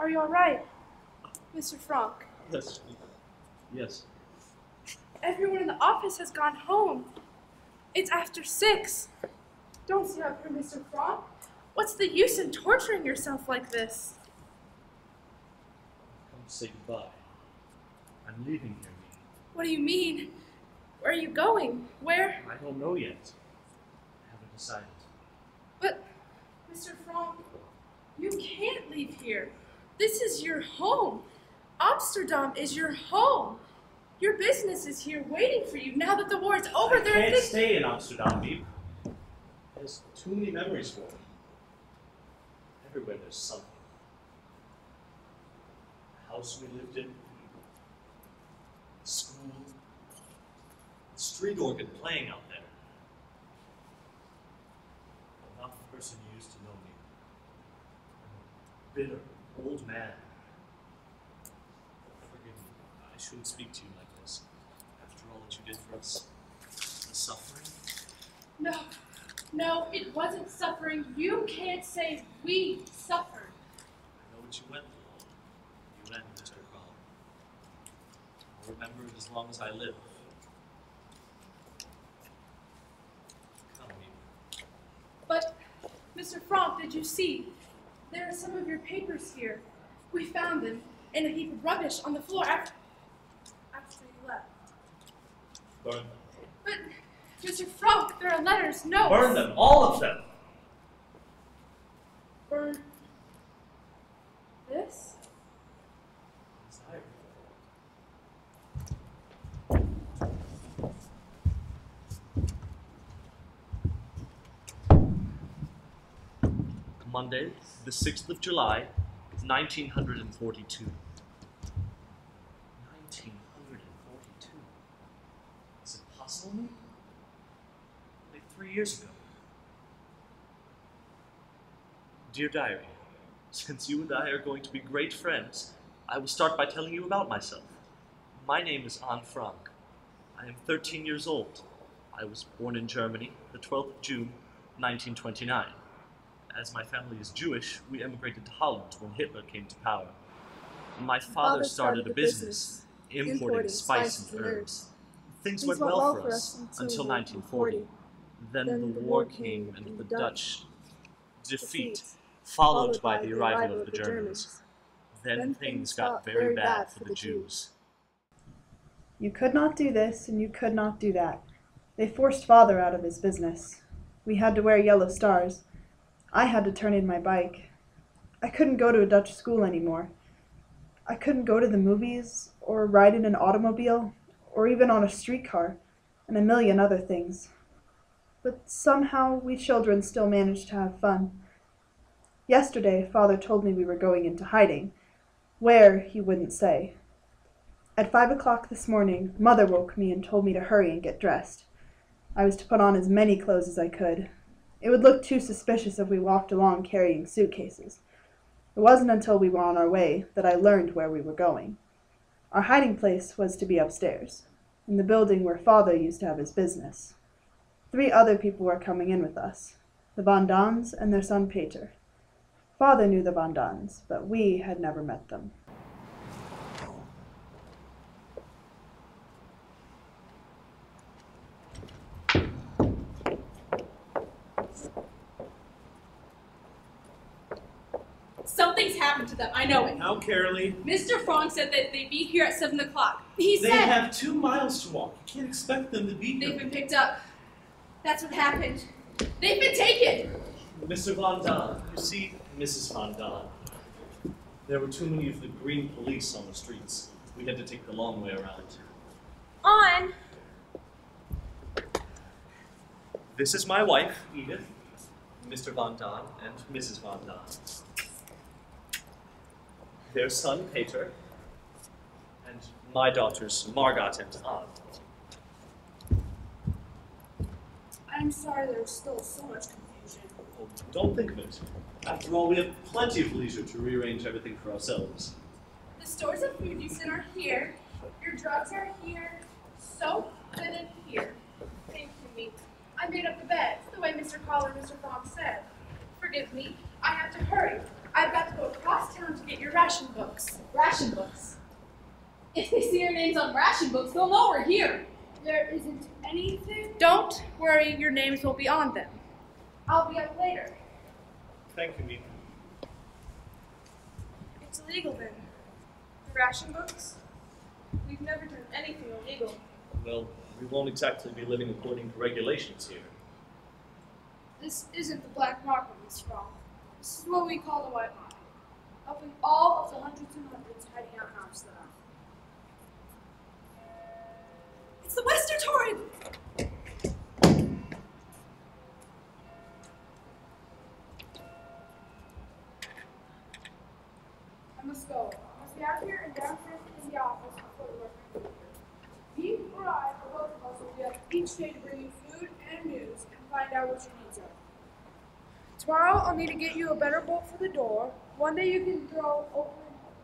Are you all right, Mr. Frank? Yes. Yes. Everyone in the office has gone home. It's after six. Don't sit up here, Mr. Frank. What's the use in torturing yourself like this? Come to say goodbye. I'm leaving here, What do you mean? Where are you going? Where? I don't know yet. I haven't decided. But, Mr. Frank, you can't leave here. This is your home. Amsterdam is your home. Your business is here waiting for you now that the war is over. I There can't things. stay in Amsterdam, Miep. There's too many memories for me. Everywhere there's something. The house we lived in, the school, the street organ playing out there. I'm not the person you used to know me. I'm bitter, man. Forgive me. I shouldn't speak to you like this. After all that you did for us, the suffering. No, no, it wasn't suffering. You can't say we suffered. I know what you went through. You and Mr. Kraler. I'll remember it as long as I live. But, Mr. Frank, did you see? There are some of your papers here. We found them in a heap of rubbish on the floor after, after you left. Burn them. But, Mr. Frank, there are letters, notes. Burn them, all of them. Burn this? Monday, the 6th of July, 1942. 1942. Is it possible? Only three years ago. Dear Diary, since you and I are going to be great friends, I will start by telling you about myself. My name is Anne Frank. I am 13 years old. I was born in Germany, the 12th of June, 1929. As my family is Jewish, we emigrated to Holland when Hitler came to power. My father started a business importing spice and herbs. Things went well for us until 1940. Then the war came and the Dutch defeat, followed by the arrival of the Germans. Then things got very bad for the Jews. You could not do this, and you could not do that. They forced father out of his business. We had to wear yellow stars. I had to turn in my bike. I couldn't go to a Dutch school anymore. I couldn't go to the movies, or ride in an automobile, or even on a streetcar, and a million other things. But somehow we children still managed to have fun. Yesterday, father told me we were going into hiding. Where, he wouldn't say. At five o'clock this morning, Mother woke me and told me to hurry and get dressed. I was to put on as many clothes as I could. It would look too suspicious if we walked along carrying suitcases. It wasn't until we were on our way that I learned where we were going. Our hiding place was to be upstairs, in the building where Father used to have his business. Three other people were coming in with us the Van Daans and their son Peter. Father knew the Van Daans, but we had never met them. Something's happened to them. I know it. How, Kerli? Mr. Franck said that they'd be here at 7 o'clock. He They said have two miles to walk. You can't expect them to be here. they've been picked up. That's what happened. They've been taken. Mr. Van Daan, you see, Mrs. Van Daan, there were too many of the green police on the streets. We had to take the long way around. On. This is my wife, Edith, Mr. Van Daan, and Mrs. Van Daan. Their son, Peter, and my daughters, Margot and Anne. I'm sorry there's still so much confusion. Oh, don't think of it. After all, we have plenty of leisure to rearrange everything for ourselves. The stores of food you sent are here. Your drugs are here. Soap, linen here. Thank you, me. I made up the beds the way Mr. Kraler and Mr. Fogg said. Forgive me. I have to hurry. I've got to go across town to get your ration books. Ration books. If they see our names on ration books, they'll know we're here. There isn't anything. Don't worry, your names will be on them. I'll be up later. Thank you, Nina. It's illegal then. The ration books? We've never done anything illegal. Well, we won't exactly be living according to regulations here. This isn't the black market, Miss Frog. This is what we call the white market. Helping all of the hundreds and hundreds hiding out in Amsterdam. It's the Westertoren. I must go. I must be out here and downstairs in the office before the work computer. You or I, or both of us, will be up each day to bring you food and news and find out what your needs are. Tomorrow, I'll need to get you a better bolt for the door. One day you can throw open.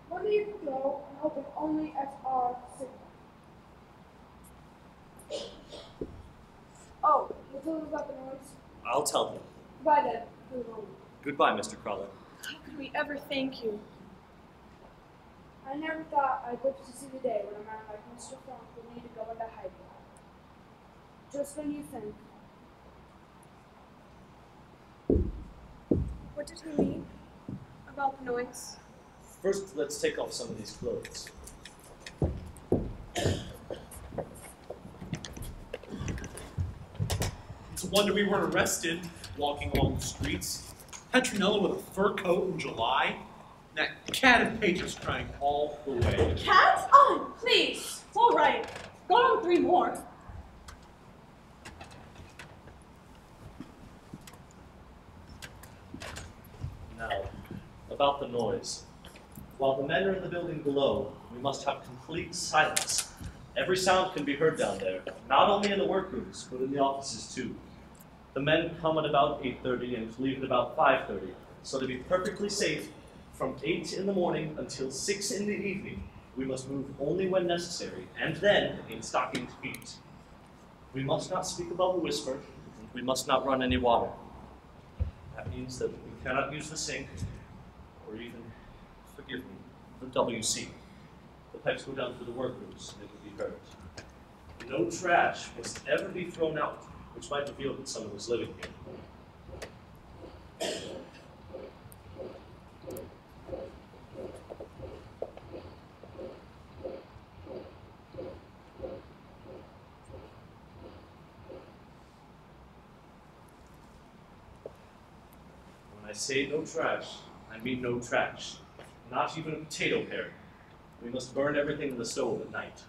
One day you can throw and open only at our signal. Oh, you told them about the noise. I'll tell them. Bye then. Goodbye, Mr. Kraler. How could we ever thank you? I never thought I'd live to see the day when a man like Mr. Frank would need to go into hiding. Just when you think. What did he mean about the noise? First, let's take off some of these clothes. It's a wonder we weren't arrested walking along the streets. Petronella with a fur coat in July. And that cat of Peter's crying all the way. Cat? On, oh, please. It's all right. Go on three more. Now, about the noise. While the men are in the building below, we must have complete silence. Every sound can be heard down there, not only in the workrooms, but in the offices too. The men come at about 8.30 and leave at about 5.30, so to be perfectly safe, from 8 in the morning until 6 in the evening, we must move only when necessary, and then in stockinged feet. We must not speak above a whisper, we must not run any water. That means that we cannot use the sink, or even, forgive me, the WC. The pipes go down through the workrooms, and they can be heard. No trash must ever be thrown out, which might reveal that someone was living here. Say no trash, I mean no trash. Not even a potato pair. We must burn everything in the stove at night.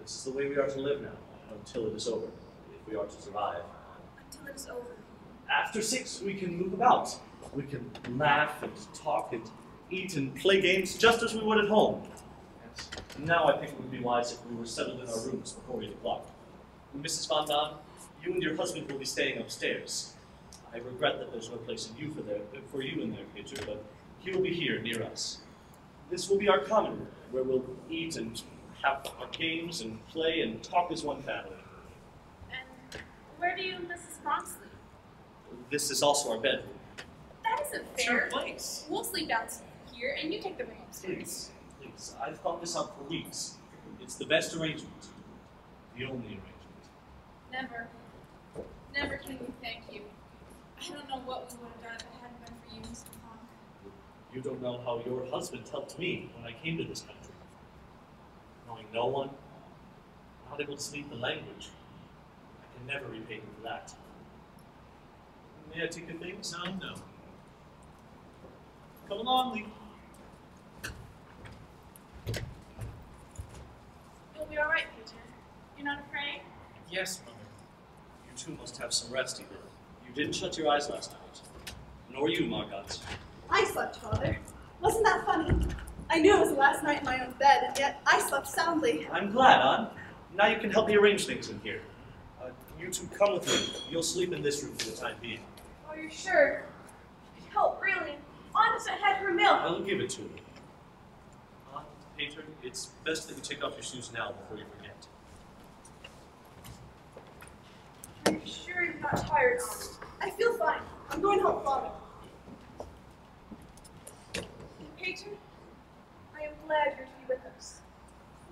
This is the way we are to live now, until it is over, if we are to survive. Until it is over. After six, we can move about. We can laugh and talk and eat and play games just as we would at home. And Now I think it would be wise if we were settled in our rooms before 8 o'clock. Mrs. Van Daan, you and your husband will be staying upstairs. I regret that there's no place in you for, there, for you in there, Peter, but he will be here near us. This will be our common room, where we'll eat and have our games and play and talk as one family. And where do you and Mrs. Frank sleep? This is also our bedroom. That isn't It's your fair. place. We'll sleep down here, and you take the room upstairs. Please, please, I've thought this out for weeks. It's the best arrangement. The only arrangement. Never, never can we thank you. I don't know what we would have done if it hadn't been for you, Mr. Frank. You don't know how your husband helped me when I came to this country. Knowing no one, not able to speak the language, I can never repay him for that. May I take your things? No, no. Come along, Lee. You'll be all right, Peter. You're not afraid? Yes, mother. You two must have some rest, Edith. You didn't shut your eyes last night. Nor you, Margot. I slept, Father. Wasn't that funny? I knew it was the last night in my own bed, and yet I slept soundly. I'm glad, Anne. Now you can help me arrange things in here. Uh, you two come with me. You'll sleep in this room for the time being. Oh, you're sure? Help, really. Honest, I had her milk. I'll give it to you. Anne, Peter, it's best that you take off your shoes now before you forget. Are you sure you're not tired, Anna? I feel fine. I'm going home, Father. Peter, I am glad you're to be with us.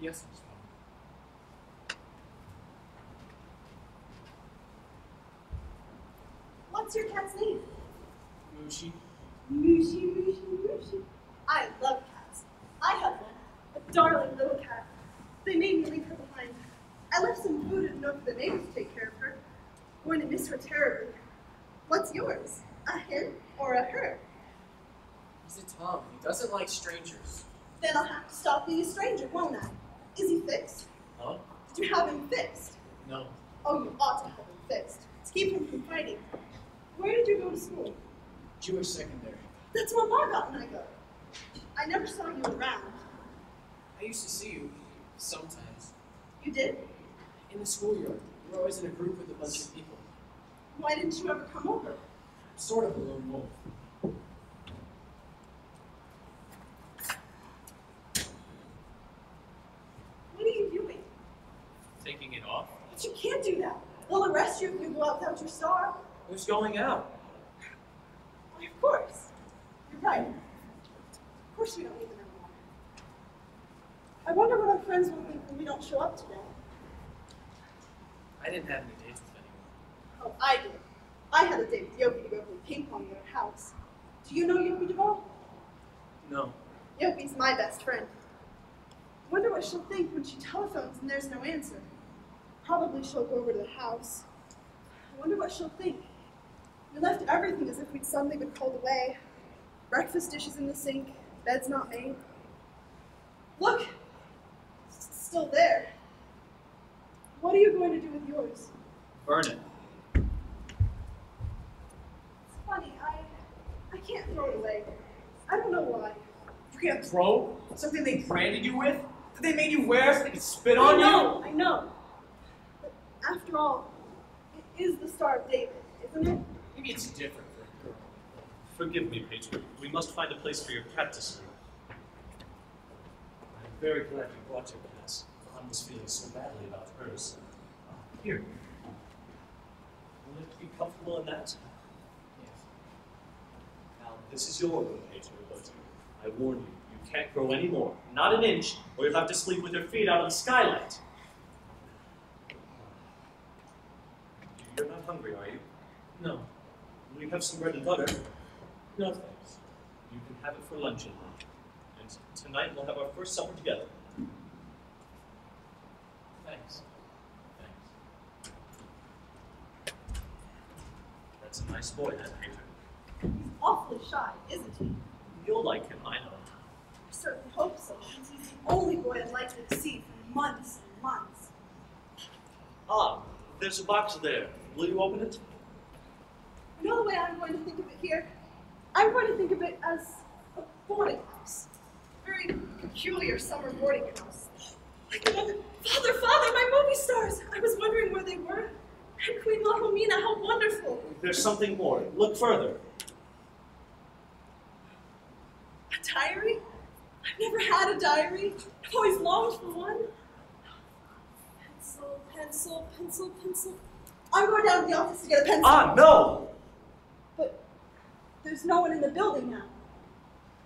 Yes, Miss What's your cat's name? Mouschi. Mouschi, mushy, mushy. I love cats. I have one. A darling little cat. They made me leave her behind. I left some food and note for the neighbors to take care of her. Going to miss her terribly. What's yours? A him or a her? He's a Tom. He doesn't like strangers. Then I'll have to stop being a stranger, won't I? Is he fixed? Huh? Did you have him fixed? No. Oh, you ought to have him fixed. To keep him from fighting. Where did you go to school? Jewish secondary. That's where Margot and I go. I never saw you around. I used to see you sometimes You did? in the schoolyard. You were always in a group with a bunch of people. Why didn't you ever come over? Sort of a lone wolf. What are you doing? Taking it off? But you can't do that. They'll arrest you if you go out without your star. Who's going out? Why, of course. You're right. Of course we don't need them anymore. I wonder what our friends will think when we don't show up today. I didn't have any dates with anyone. Oh, I did. I had a date with Jopie to go play ping pong at her house. Do you know Jopie Duvall? No. Jopie's my best friend. Wonder what she'll think when she telephones and there's no answer. Probably she'll go over to the house. I wonder what she'll think. We left everything as if we'd suddenly been called away. Breakfast dishes in the sink, bed's not made. Look! It's still there. What are you going to do with yours? Burn it. It's funny, I I can't throw it away. I don't know why. You can't throw something they branded you with? That they made you wear so they could spit on I you? know, I know. But after all, it is the Star of David, isn't it? Maybe it's different for a girl. Forgive me, Peter. We must find a place for your cat to sleep. I'm very glad you brought your cat. Anne was feeling so badly about hers. Uh, here. Will it be comfortable in that? This is your room, Peter, but I warn you, you can't grow any more. Not an inch, or you'll have to sleep with your feet out on the skylight. You're not hungry, are you? No. Will you have some bread and butter? No thanks. You can have it for luncheon. And tonight we'll have our first supper together. Thanks. Thanks. That's a nice boy, that awfully shy, isn't he? You'll like him, I know. I certainly hope so, since he's the only boy I'd likely to see for months and months. Ah, there's a box there. Will you open it? You know the way I'm going to think of it here? I'm going to think of it as a boarding house. very peculiar summer boarding house. Father, father, my movie stars! I was wondering where they were. And Queen Wilhelmina, how wonderful! There's something more. Look further. A diary? I've never had a diary. I've always longed for one. Pencil, pencil, pencil, pencil. I'm going down to the office to get a pencil. Ah, no! But there's no one in the building now.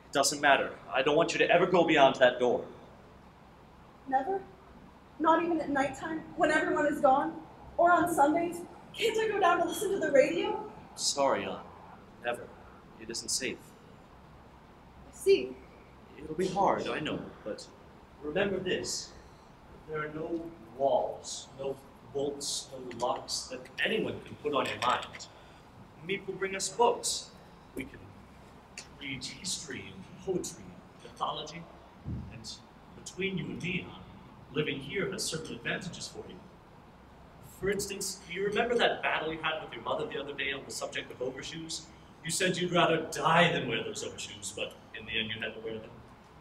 It doesn't matter. I don't want you to ever go beyond that door. Never? Not even at nighttime, when everyone is gone? Or on Sundays? Can't I go down to listen to the radio? Sorry, Anne. Never. It isn't safe. See. It'll be hard, I know, but remember this. There are no walls, no bolts, no locks that anyone can put on your mind. Miep will bring us books. We can read history and poetry and mythology. And between you and me, living here has certain advantages for you. For instance, you remember that battle you had with your mother the other day on the subject of overshoes? You said you'd rather die than wear those overshoes, but in the end you had to wear them.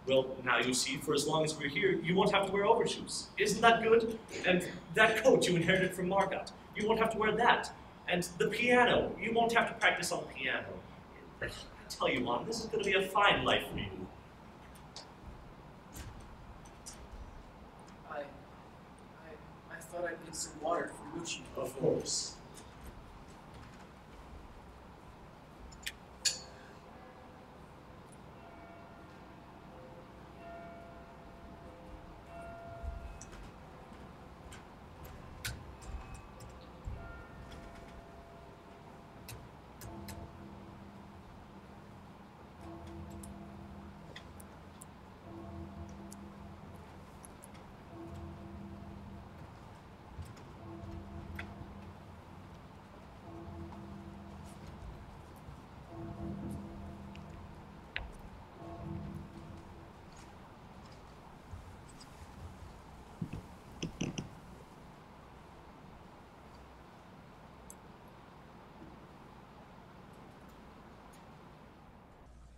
Well, now you see, for as long as we're here, you won't have to wear overshoes. Isn't that good? And that coat you inherited from Margot, you won't have to wear that. And the piano, you won't have to practice on the piano. I tell you, Mom, this is going to be a fine life for you. I, I, I thought I'd get some water for Lucy. Of course.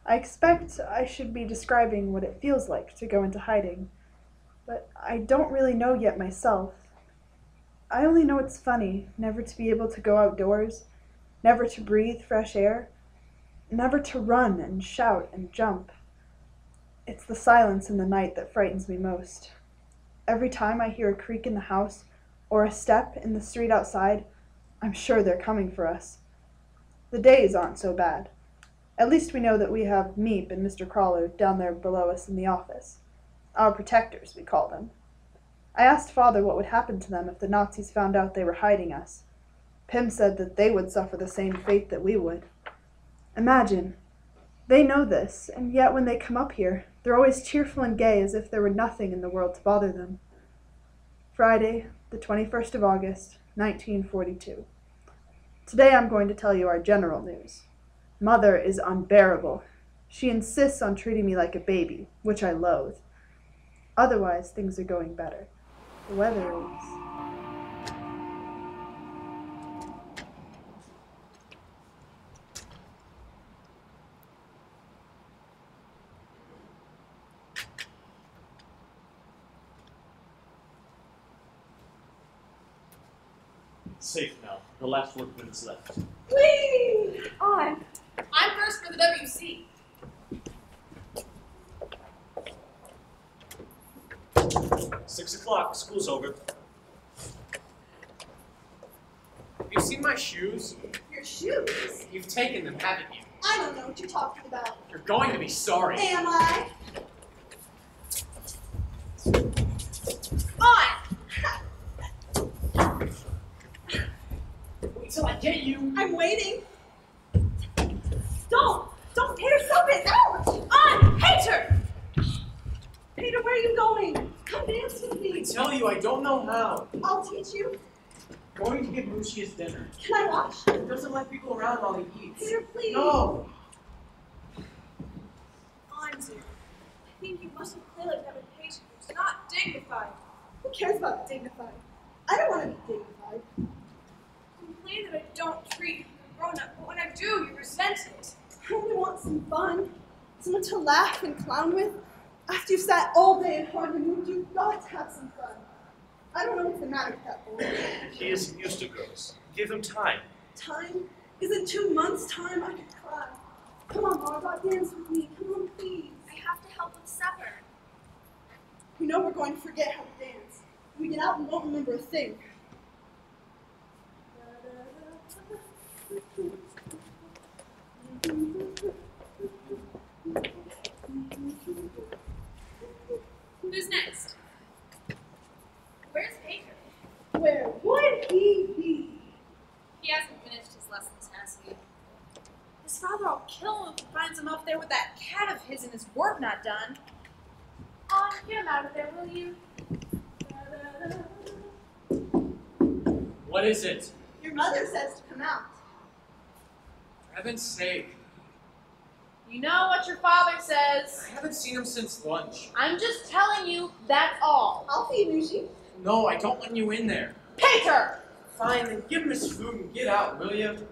I expect I should be describing what it feels like to go into hiding, but I don't really know yet myself. I only know it's funny never to be able to go outdoors, never to breathe fresh air, never to run and shout and jump. It's the silence in the night that frightens me most. Every time I hear a creak in the house or a step in the street outside, I'm sure they're coming for us. The days aren't so bad. At least we know that we have Miep and Mr. Kraler down there below us in the office. Our protectors, we call them. I asked Father what would happen to them if the Nazis found out they were hiding us. Pim said that they would suffer the same fate that we would. Imagine. They know this, and yet when they come up here, they're always cheerful and gay as if there were nothing in the world to bother them. Friday, the 21st of August, 1942. Today I'm going to tell you our general news. Mother is unbearable. She insists on treating me like a baby, which I loathe. Otherwise, things are going better. The weather is. Safe now. The last workman is left. Whee! On! Oh, I'm first for the WC. Six o'clock. School's over. Have You seen my shoes? Your shoes? You've taken them, haven't you? I don't know what you're talking about. You're going to be sorry. Am I? On! Wait till I get you. I'm waiting. Don't! Don't Peter, stop it! No! On! Peter! Peter, where are you going? Come dance with me. I tell you, I don't know how. I'll teach you. Going to give Lucius dinner. Can I watch? He doesn't let people around while he eats. Peter, please. No. Anne, dear. I think you mustn't play like that with Paige. It's not dignified. Who cares about dignified? I don't want to be dignified. You complain that I don't treat you like a grown up, but when I do, you resent it. I only want some fun. Someone to laugh and clown with. After you've sat all day and hardly moved, you've got to have some fun. I don't know what's the matter with that boy. He isn't used to girls. Give him time. Time? Is it two months' time? I could cry. Come on, Margot, dance with me. Come on, please. I have to help with supper. We know we're going to forget how to dance. We get out and won't remember a thing. Who's next? Where's Baker? Where would he be? He hasn't finished his lessons, has he? His father will kill him if he finds him up there with that cat of his and his work not done. Anne, get him out of there, will you? What is it? Your mother says to come out. For heaven's sake. You know what your father says. I haven't seen him since lunch. I'm just telling you, that's all. I'll feed Lucy. No, I don't want you in there. Peter! Fine, then give him his food and get out, will you?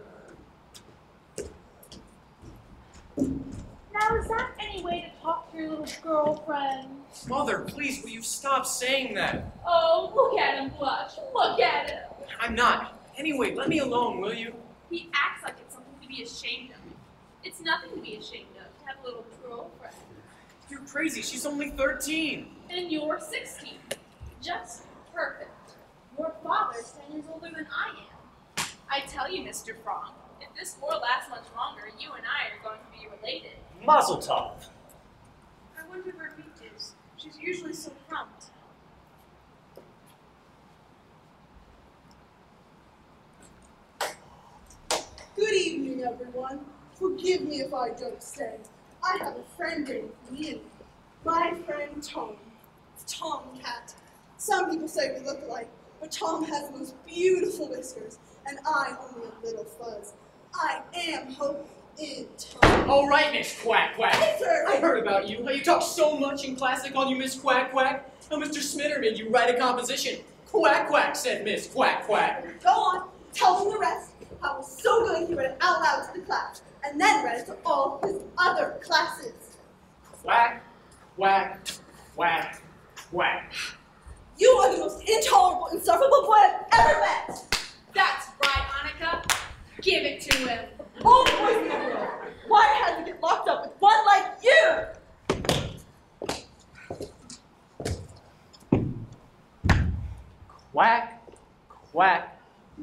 Now, is that any way to talk to your little girlfriend? Mother, please, will you stop saying that? Oh, look at him blush. Look at him. I'm not. Anyway, let me alone, will you? He acts like it's something to be ashamed of. It's nothing to be ashamed of to have a little girlfriend. You're crazy. She's only 13. And you're 16. Just perfect. Your father's 10 years older than I am. I tell you, Mr. Frog, if this war lasts much longer, you and I are going to be related. Mazel tov. I wonder where Beat is. She's usually so prompt. Good evening, everyone. Forgive me if I don't stay. I have a friend for me, my friend Tom. Tom Cat. Some people say we look alike, but Tom has the most beautiful whiskers, and I only a little fuzz. I am Hope in Tom. All right, Miss Quack Quack. I heard about you. How you talk so much in class they called you Miss Quack Quack. How Mr. Smitter made you write a composition. Quack Quack said Miss Quack Quack. Go on, tell them the rest. How it was so good he read it out loud to the class, and then read it to all his other classes. Quack, quack, quack, quack. You are the most intolerable, insufferable boy I've ever met. That's right, Anneke. Give it to him. All the boys in the world. Why had to get locked up with one like you? Quack, quack,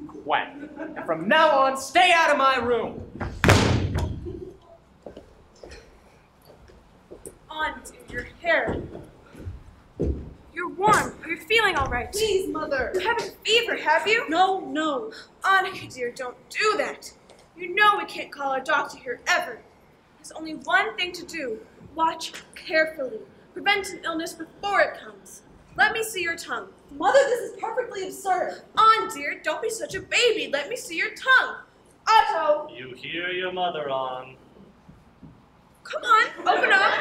quack. And from now on, stay out of my room. Anne, dude, your hair. You're warm. Are you feeling all right? Please, mother. You have a fever, have you? No, no. Anneke, dear, don't do that. You know we can't call a doctor here ever. There's only one thing to do. Watch carefully. Prevent an illness before it comes. Let me see your tongue. Mother, this is perfectly absurd. Anne, dear, don't be such a baby. Let me see your tongue. Otto, You hear your mother on. come on, open up.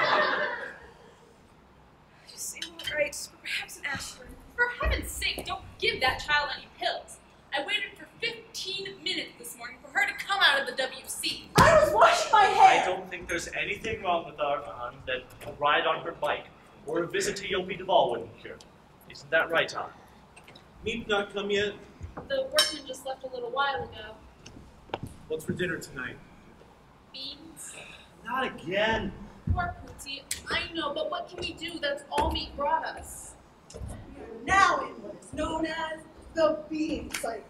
You seem all right. Perhaps an aspirin. For heaven's sake, don't give that child any pills. I waited for 15 minutes this morning for her to come out of the WC. I was washing my hair. I don't think there's anything wrong with our aunt that a ride on her bike or a visit to Jopie de Waal wouldn't cure. Isn't that right, Tom? Miep not come yet? The workman just left a little while ago. What's for dinner tonight? Beans? Not again. Poor Putti. I know, but what can we do? That's all Miep brought us. We are now in what is known as the bean cycle.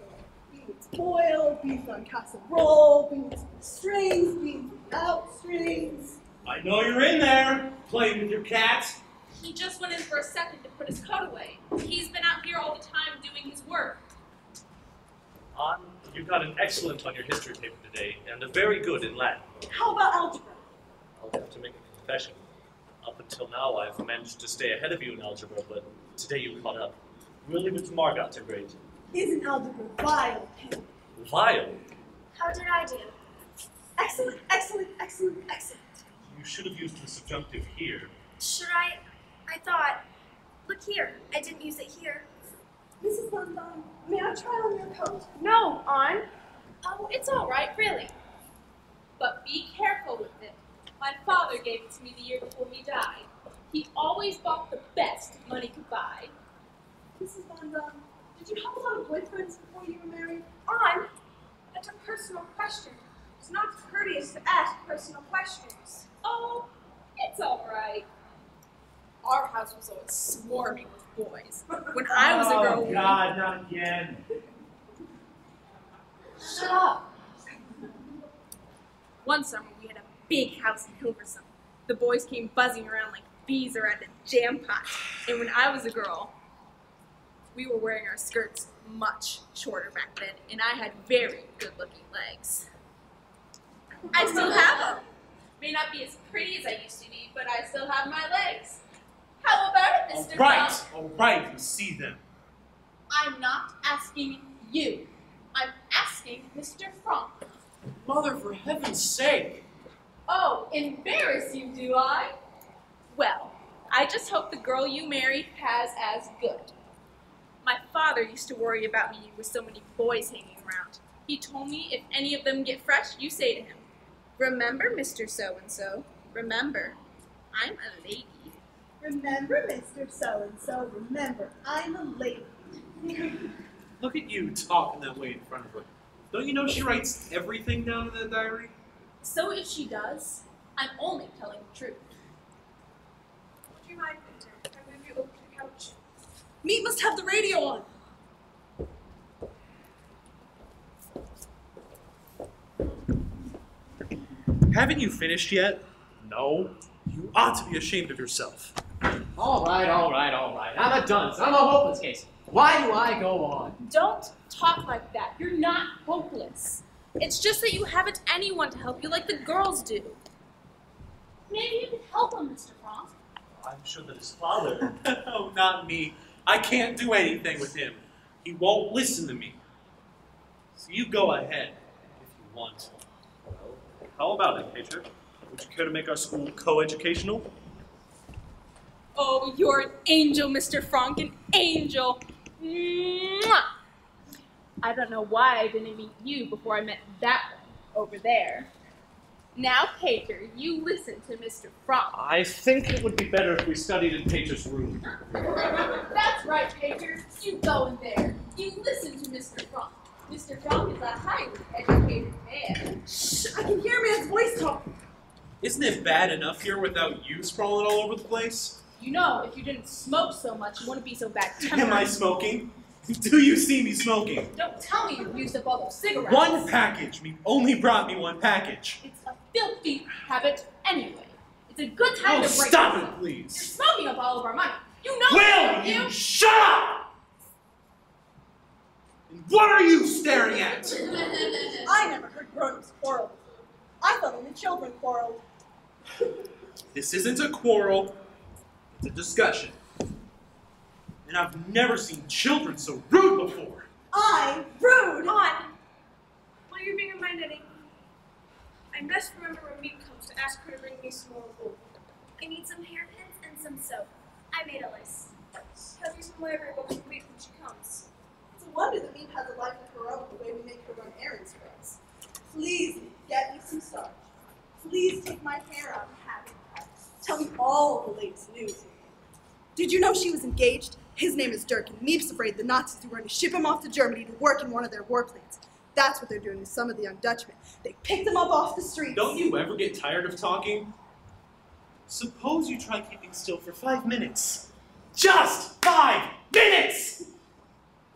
Beans boiled, beans on casserole, beans with strings, beans without strings. I know you're in there, playing with your cats. He just went in for a second to put his coat away. He's been out here all the time doing his work. Anne, you got an excellent on your history paper today and a very good in Latin. How about algebra? I'll have to make a confession. Up until now, I've managed to stay ahead of you in algebra, but today you caught up. Really, with Margot, are great. Isn't algebra vile, Penny? Vile. How did I do? Excellent, excellent, excellent, excellent. You should have used the subjunctive here. Should I? I thought. Look here. I didn't use it here. Mrs. London, may I try on your coat? No, on. Oh, it's all right, really. But be careful with it. My father gave it to me the year before he died. He always bought the best money could buy. Mrs. Van Daan, did you have a lot of boyfriends before you were married? On. That's a personal question. It's not courteous to ask personal questions. Oh, it's all right. Our house was always swarming with boys. When I was a oh, girl, Oh, God, not again. Shut up. One summer we had a big house in Hilversum. The boys came buzzing around like bees around a jam pot. And when I was a girl, we were wearing our skirts much shorter back then, and I had very good looking legs. I still have them. May not be as pretty as I used to be, but I still have my legs. How about it, Mr. right, Frog? all right, you see them. I'm not asking you. I'm asking Mr. Frank. Mother, for heaven's sake. Oh, embarrass you, do I? Well, I just hope the girl you marry has as good. My father used to worry about me with so many boys hanging around. He told me if any of them get fresh, you say to him, Remember, Mr. So and so, remember, I'm a lady. Remember, Mr. So and so, remember, I'm a lady. Look at you talking that way in front of her. Don't you know she writes everything down in that diary? So if she does, I'm only telling the truth. Would you mind, Peter? if I move you over to the couch? Miep must have the radio on. Haven't you finished yet? No. You ought to be ashamed of yourself. All right, all right, all right. I'm a dunce. I'm a hopeless case. Why do I go on? Don't talk like that. You're not hopeless. It's just that you haven't anyone to help you like the girls do. Maybe you can help him, Mr. Frank. I'm sure that his father. oh, not me. I can't do anything with him. He won't listen to me. So you go ahead if you want. How about it, Patriot? Would you care to make our school co-educational? Oh, you're an angel, Mr. Frank, an angel. Mwah! I don't know why I didn't meet you before I met that one over there. Now, Pater, you listen to Mr. Frank. I think it would be better if we studied in Patriots' room. That's right, Pater. You go in there. You listen to Mr. Frank. Mr. Frank is a highly educated man. Shh, I can hear a man's voice talk. Isn't it bad enough here without you sprawling all over the place? You know, if you didn't smoke so much, you wouldn't be so bad tempered. Am I smoking? Do you see me smoking? Don't tell me you've used up all those cigarettes. One package. Me only brought me one package. It's a filthy habit anyway. It's a good time Oh, to break stop it, please. You're smoking up all of our money. You know Will that, you shut up? What are you staring at? I never heard grown-ups quarrel. I thought only children quarreled. This isn't a quarrel, it's a discussion. And I've never seen children so rude before. I'm rude! On. While you're being in my knitting, I must remember when Miep comes to ask her to bring me some more wool. I need some hairpins and some soap. I made a list. Have you some library books to read when she comes? It's a wonder that Miep has a life of her own the way we make her run errands for us. Please, get me some starch. Please take my hair out and have it cut. Tell me all of the latest news. Did you know she was engaged? His name is Dirk, and Miep's afraid the Nazis are going to ship him off to Germany to work in one of their warplanes. That's what they're doing to some of the young Dutchmen. They picked them up off the streets. Don't you ever get tired of talking? Suppose you try keeping still for five minutes. Just five minutes!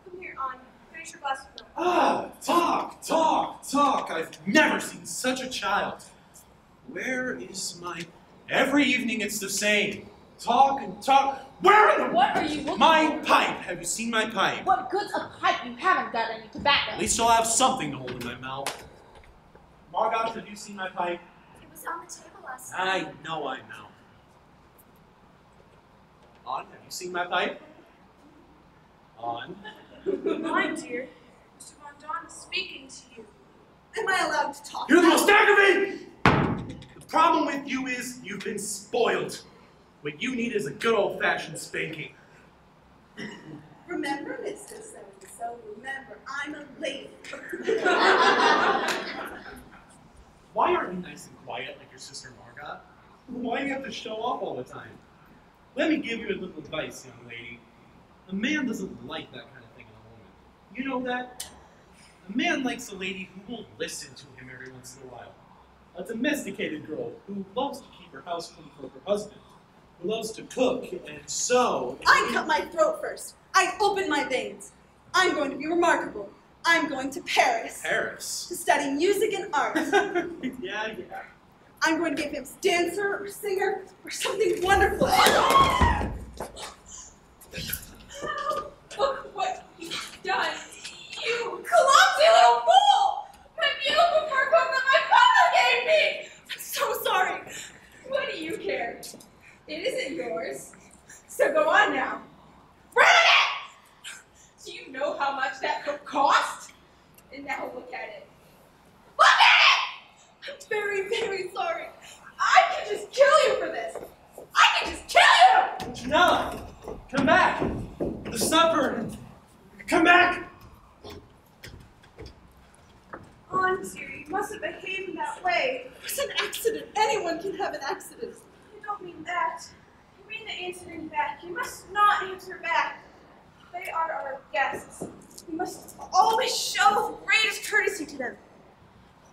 Come here, Anne. Finish your glass of milk. Ah, talk, talk, talk. I've never seen such a child. Where is my. Every evening it's the same. Talk and talk. Where in the. What are you looking My for? pipe. Have you seen my pipe? What good's a pipe? You haven't got any tobacco. At least I'll have something to hold in my mouth. Margot, have you seen my pipe? It was on the table last night. I know, I know. Anne, have you seen my pipe? Anne. My dear, Mr. Van Daan is speaking to you. Am I allowed to talk? You're the most aggravating! The problem with you is you've been spoiled. What you need is a good old fashioned spanking. Remember, Mr. So and so, remember, I'm a lady. Why aren't you nice and quiet like your sister Margot? Why do you have to show off all the time? let me give you a little advice, young lady. A man doesn't like that kind of thing in a woman. You know that? A man likes a lady who will listen to him every once in a while. A domesticated girl who loves to keep her house clean for her husband, who loves to cook and sew. and I cut my throat first. I open my veins. I'm going to be remarkable. I'm going to Paris Paris. to study music and art. yeah, yeah. I'm going to be a famous dancer or singer or something wonderful. Look what you've done. You clumsy little fool! My beautiful fur coat that my father gave me! I'm so sorry. What do you care? It isn't yours. So go on now. Run it! Do you know how much that coat cost? And now look at it. Look at it! I'm very, very sorry. I could just kill you for this. I could just kill you! Janella, come back. The supper. Come back. Auntie, you mustn't behave in that way. It's an accident. Anyone can have an accident. Don't mean that. You mean the answering back. You must not answer back. They are our guests. You must always show the greatest courtesy to them.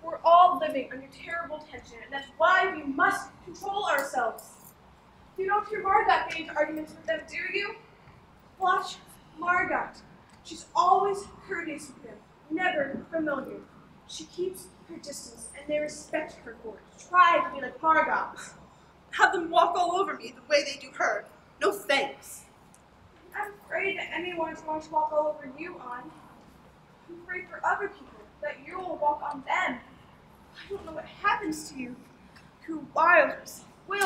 We're all living under terrible tension, and that's why we must control ourselves. You don't hear Margot get into arguments with them, do you? Watch Margot. She's always courteous with them, never familiar. She keeps her distance, and they respect her for it. Try to be like Margot. Have them walk all over me the way they do her. No thanks. I'm afraid that anyone's going to walk all over you, Anne. I'm afraid for other people that you will walk on them. I don't know what happens to you. You're wild. If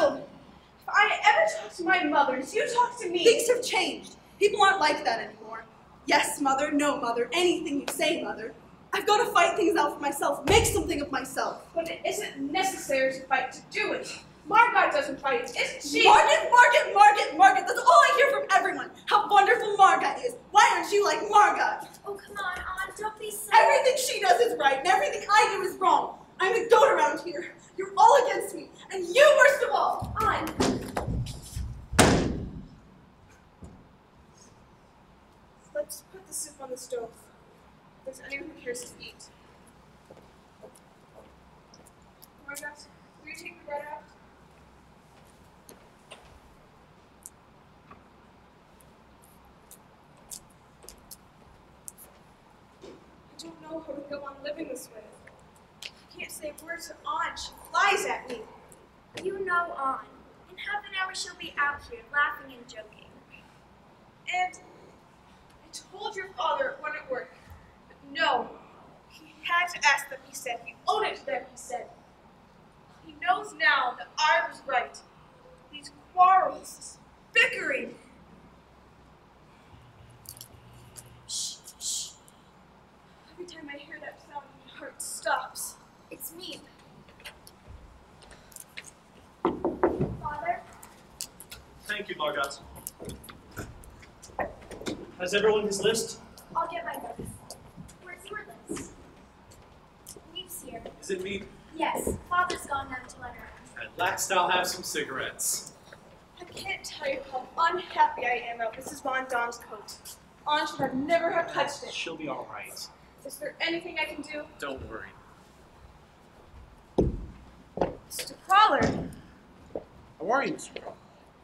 I ever talk to my mother, mothers, you talk to me. Things have changed. People aren't like that anymore. Yes, mother, no, mother, anything you say, mother. I've got to fight things out for myself, make something of myself. But it isn't necessary to fight to do it. Margot doesn't fight, isn't she? Margaret, Margaret, Margaret, Margaret. That's all I hear from everyone. How wonderful Margaret is. Why aren't you like Margaret? Oh, come on, Anne. Don't be so. Everything she does is right, and everything I do is wrong. I'm a goat around here. You're all against me, and you worst of all. Anne. Let's put the soup on the stove. If there's anyone who cares to eat. Oh Margot, will you take the bread out? I don't know how to go on living this way. I can't say words word to Anne. She flies at me. You know Anne. In half an hour, she'll be out here laughing and joking. And I told your father it wouldn't work. But no, he had to ask them, he said. He owed it to them, he said. He knows now that I was right. These quarrels, this bickering. Shh, shh. Every time I hear that sound, my heart stops. It's me. Father? Thank you, Margot. Has everyone his list? I'll get my notes. Where's your list? Miep's here. Is it me? Yes, Father's gone now to let her. At last I'll have some cigarettes. I can't tell you how unhappy I am about Mrs. Van Daan's coat. Anne should have never have touched it. She'll be all right. Is there anything I can do? Don't worry. Mr. Kraler, How are you, Mr. Crow?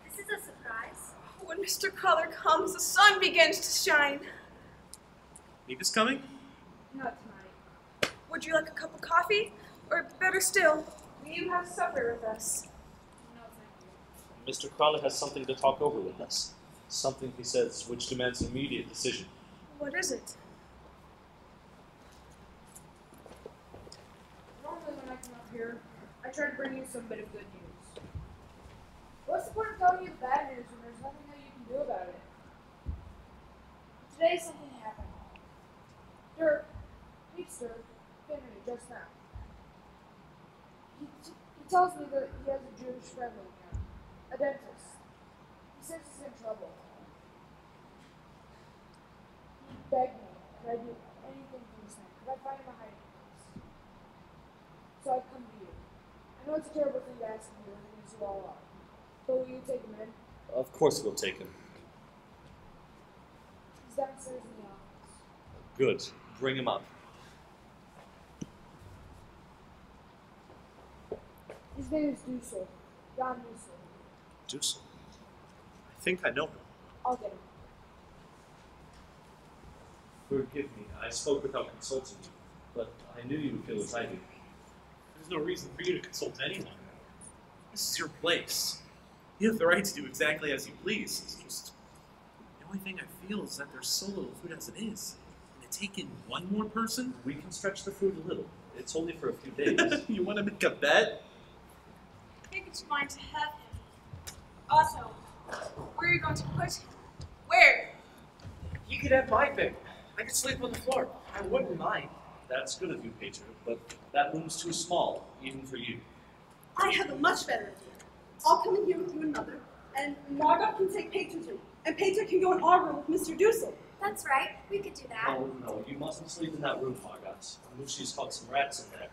This is a surprise. when Mr. Kraler comes, the sun begins to shine. Eve is coming? Not tonight. Would you like a cup of coffee? Or better still, will you have supper with us? No, thank you. Mr. Kraler has something to talk over with us. Something, he says, which demands immediate decision. What is it? Normally when I come up here, I try to bring you some bit of good news. What's the point of telling you bad news do about it? Today something happened. Dirk, Peter, Henry, just now. He, he tells me that he has a Jewish friend living here, a dentist. He says he's in trouble. He begged me, could I do anything for this man? Could I find him a hiding place? So I've come to you. I know it's a terrible thing to ask you, these you all are. But will you take him in? Of course we'll take him. He's downstairs in the office. Good. Bring him up. His name is Dussel. John Dussel. Dussel. I think I know him. I'll get him. Forgive me, I spoke without consulting you, but I knew you would feel as I do. There's no reason for you to consult anyone. This is your place. You have the right to do exactly as you please. It's just the only thing I feel is that there's so little food as it is. And to take in one more person? We can stretch the food a little. It's only for a few days. you want to make a bet? I think it's fine to have him. Also, where are you going to put him? Where? You could have my bed. I could sleep on the floor. I wouldn't mind. That's good of you, Peter, but that room's too small, even for you. I have a much better idea. I'll come in here with you and Mother, and Margot can take Peter's room, and Peter can go in our room with Mr. Dussel. That's right. We could do that. No, no, you mustn't sleep in that room, Margot. Lucy's caught some rats in there.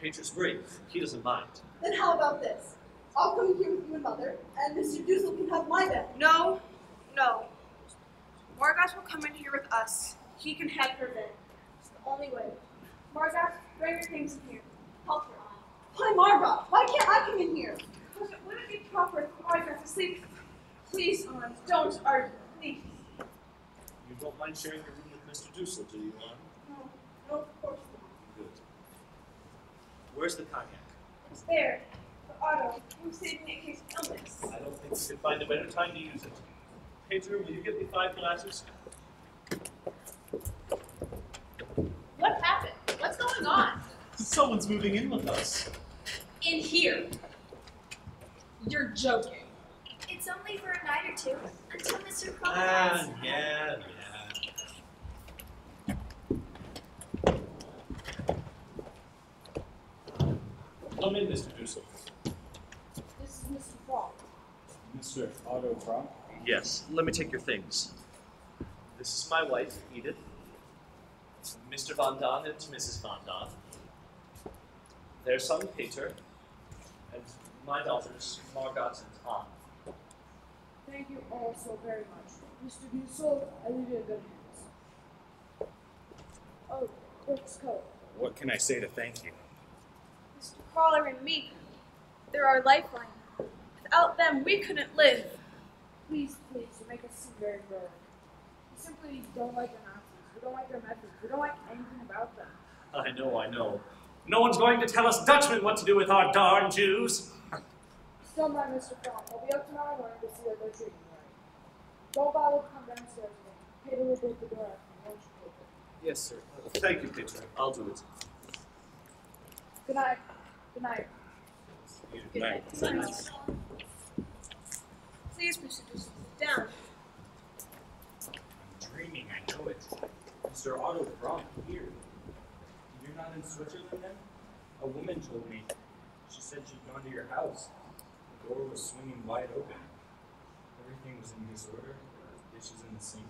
Peter's brave. He doesn't mind. Then how about this? I'll come in here with you and Mother, and Mr. Dussel can have my bed. No, no. Margot will come in here with us. He can have her bed. It's the only way. Margot, bring your things in here. Help her on. Why, Margot? Why can't I come in here? Because it wouldn't be proper for Margot to sleep. Please, Anne, don't argue. Please. You don't mind sharing your room with Mr. Dussel, do you, Anne? No, no, of course not. Good. Where's the cognac? It's there. For Otto. I'm saving it in case of illness. I don't think we could find a better time to use it. Peter, will you give me five glasses? What happened? What's going on? Someone's moving in with us. In here. You're joking. It's only for a night or two until Mr. Crumb Ah, comes. yeah, yeah. Come in, Mr. Dussel. This is Mr. Frank. Mr. Otto Frank? Yes, let me take your things. This is my wife, Edith. Mr. Van Daan and Mrs. Van Daan. Their son, Peter. And my daughters, Margot and Anne. Thank you all so very much. Mr. Dussel, I leave you in good hands. Oh, Brooks coat. What can I say to thank you? Mr. Kraler and me, they're our lifeline. Without them, we couldn't live. Please, please, you make us seem very heroic. We simply don't like the Nazis. We don't like their methods. We don't like anything about them. I know, I know. No one's going to tell us Dutchmen what to do with our darn Jews. Still not Mr. Frank. I'll be up tomorrow morning to see that they're treating you right. Don't bother to come downstairs again. Peter will break the door after you. Won't you, Peter? Yes, sir. Thank you, Peter. I'll do it. Good night. Good night. Good night. Please, Mr. Dussel, sit down. I'm dreaming, I know it. Mr. Otto Frank here. You're not in Switzerland then? A woman told me. She said she'd gone to your house. The door was swinging wide open. Everything was in disorder. Dishes in the sink.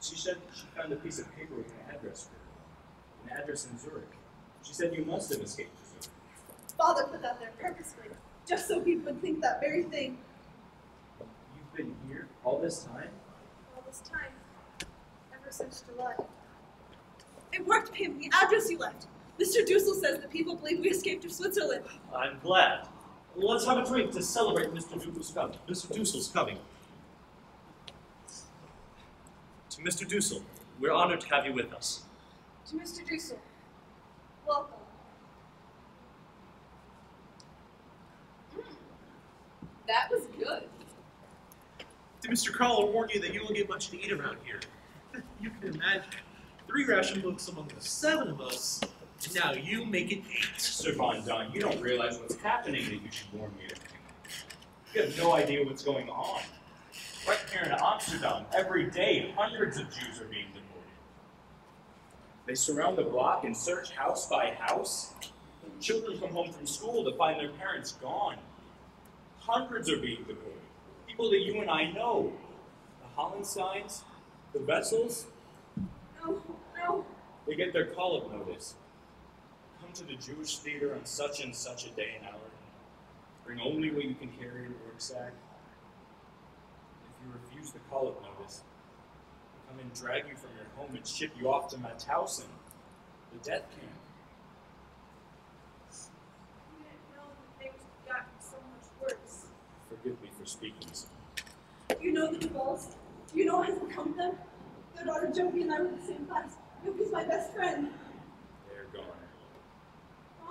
She said she found a piece of paper with an address for you. An address in Zurich. She said you must have escaped to Zurich. Father put that there purposely, just so he would think that very thing. You've been here all this time? All this time, ever since July. It worked, Pim. The address you left. Mr. Dussel says that people believe we escaped to Switzerland. I'm glad. Let's have a drink to celebrate Mr. Dussel's coming. Mr. Dussel's coming. To Mr. Dussel, we're honored to have you with us. To Mr. Dussel, Welcome. Mm, that was good. Did Mr. Kraler warn you that you won't get much to eat around here? You can imagine. Three ration books among the seven of us, now you make it eight. Mr. Van Daan, you don't realize what's happening that you should warn me. You have no idea what's going on. Right here in Amsterdam, every day, hundreds of Jews are being deported. They surround the block and search house by house. Children come home from school to find their parents gone. Hundreds are being deported. People that you and I know. The Hollensteins, the Vessels, No, no. they get their call-up notice. To the Jewish theater on such and such a day and hour. Bring only what you can carry in your rucksack. If you refuse the call-up notice, I'll come and drag you from your home and ship you off to Mauthausen, the death camp. Forgive me for speaking so. You know the de Waals? Do you know has become them? Their daughter Jopie and I were in the same class. Jopie's my best friend.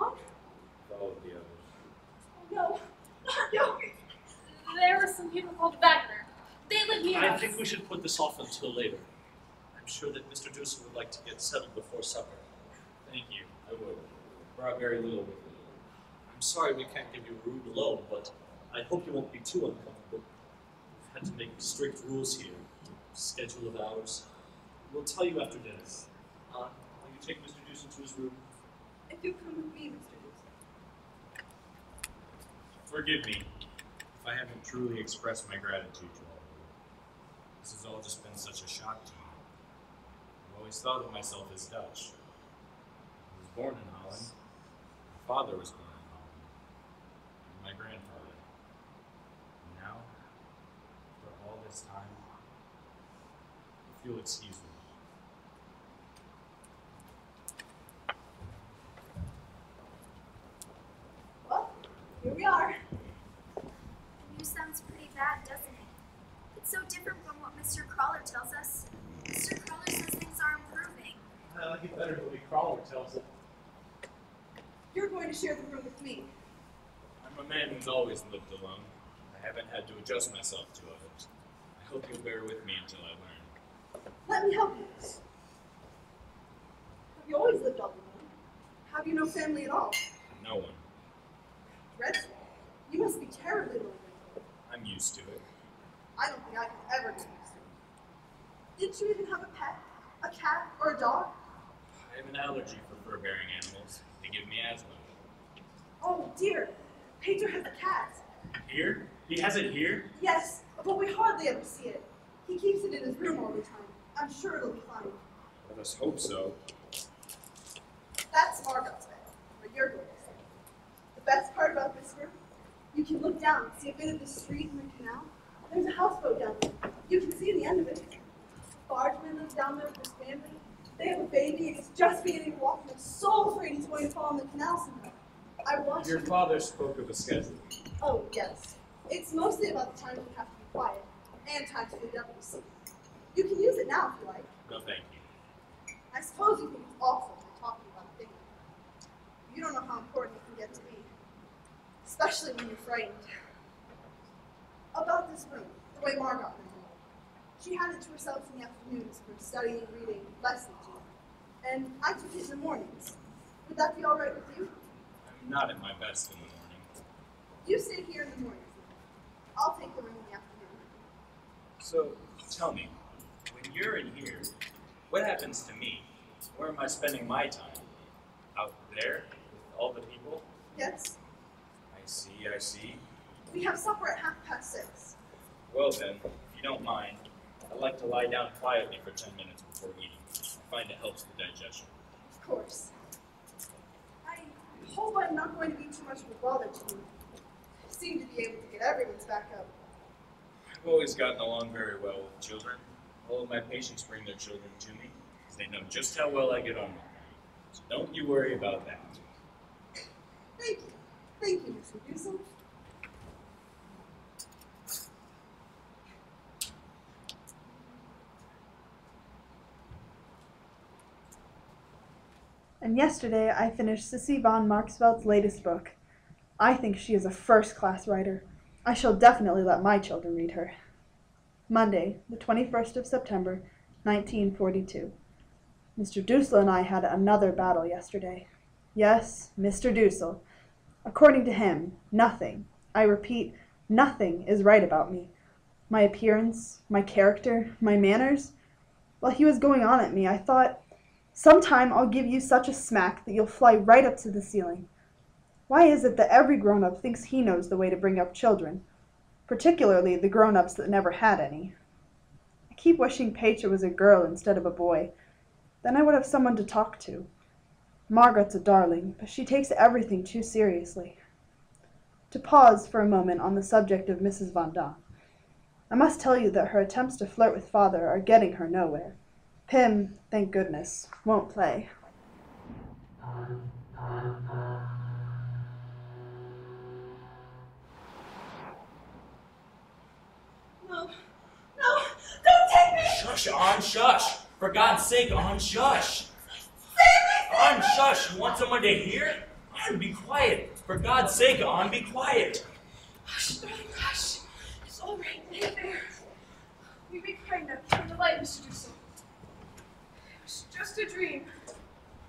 They're gone. Mom? With all of the others. Oh no. There were some people called Wagner. They live near I us. think we should put this off until later. I'm sure that Mr. Dussel would like to get settled before supper. Thank you. I would. Brought very little with me. I'm sorry we can't give you a room alone, but I hope you won't be too uncomfortable. We've had to make strict rules here. Schedule of hours. We'll tell you after dinner. Uh, will you take Mr. Dussel to his room? You come with me, Mr. Forgive me if I haven't truly expressed my gratitude to all of you. This has all just been such a shock to me. I've always thought of myself as Dutch. I was born in Holland. My father was born in Holland. And my grandfather. And now, for all this time, if you'll excuse me. Well, here we are. The news sounds pretty bad, doesn't it? It's so different from what Mr. Kraler tells us. Mr. Kraler says things are improving. I like it better the way Kraler tells it. You're going to share the room with me. I'm a man who's always lived alone. I haven't had to adjust myself to others. I hope you'll bear with me until I learn. Let me help you. Have you always lived all alone? Have you no family at all? No one. You must be terribly lonely. I'm used to it. I don't think I could ever get used to it. Didn't you even have a pet? A cat or a dog? I have an allergy for fur-bearing animals. They give me asthma. Oh dear. Pedro has a cat. Here? He has it here? Yes, but we hardly ever see it. He keeps it in his room all the time. I'm sure it'll be fine. Let us hope so. That's Margot's bed, where you're going to stay. The best part about this room, you can look down, see a bit of the street and the canal. There's a houseboat down there. You can see the end of it. Bargeman lives down there with his family. They have a baby and it's just beginning to walk I'm so afraid he's going to fall in the canal somehow. I watched Your him. father spoke of a schedule. Oh, yes. It's mostly about the times we have to be quiet and times for the to see. You can use it now if you like. No, thank you. I suppose you think it's awful to be talking about a thing. You don't know how important it can get to be, especially when you're frightened. About this room, the way Margot rented it. She had it to herself in the afternoons for studying, reading, lessons, and I took it in the mornings. Would that be all right with you? I'm not at my best in the morning. You stay here in the mornings. I'll take the room in the afternoon. So, tell me, when you're in here, what happens to me? Where am I spending my time? Out there with all the people? Yes, I see, I see. we have supper at half past six. Well then, if you don't mind, I'd like to lie down quietly for ten minutes before eating. I find it helps the digestion. Of course. I hope I'm not going to be too much of a bother to you. I seem to be able to get everyone's back up. I've always gotten along very well with children. All of my patients bring their children to me, because they know just how well I get on with them. So don't you worry about that. Thank you. Thank you, Mr. Newsom. And yesterday I finished Cissy van Marxveldt's latest book. I think she is a first class writer. I shall definitely let my children read her. Monday, the 21st of September, 1942. Mr. Dussel and I had another battle yesterday. Yes, Mr. Dussel. According to him, nothing, I repeat, nothing is right about me. My appearance, my character, my manners. While he was going on at me, I thought, Sometime I'll give you such a smack that you'll fly right up to the ceiling. Why is it that every grown up thinks he knows the way to bring up children, particularly the grown ups that never had any? I keep wishing Petra was a girl instead of a boy. Then I would have someone to talk to. Margaret's a darling, but she takes everything too seriously. To pause for a moment on the subject of Mrs. Van Daan. I must tell you that her attempts to flirt with father are getting her nowhere. Pim, thank goodness, won't play. No, no, don't take me! Shush, Anne shush. For God's sake, Anne shush. Anne shush. You want someone to hear? Anne, be quiet. For God's sake, Anne, be quiet. Hush, darling, hush. It's all right. Lay there. We be kind now. Turn the light, Mr. Dussel. It was just a dream.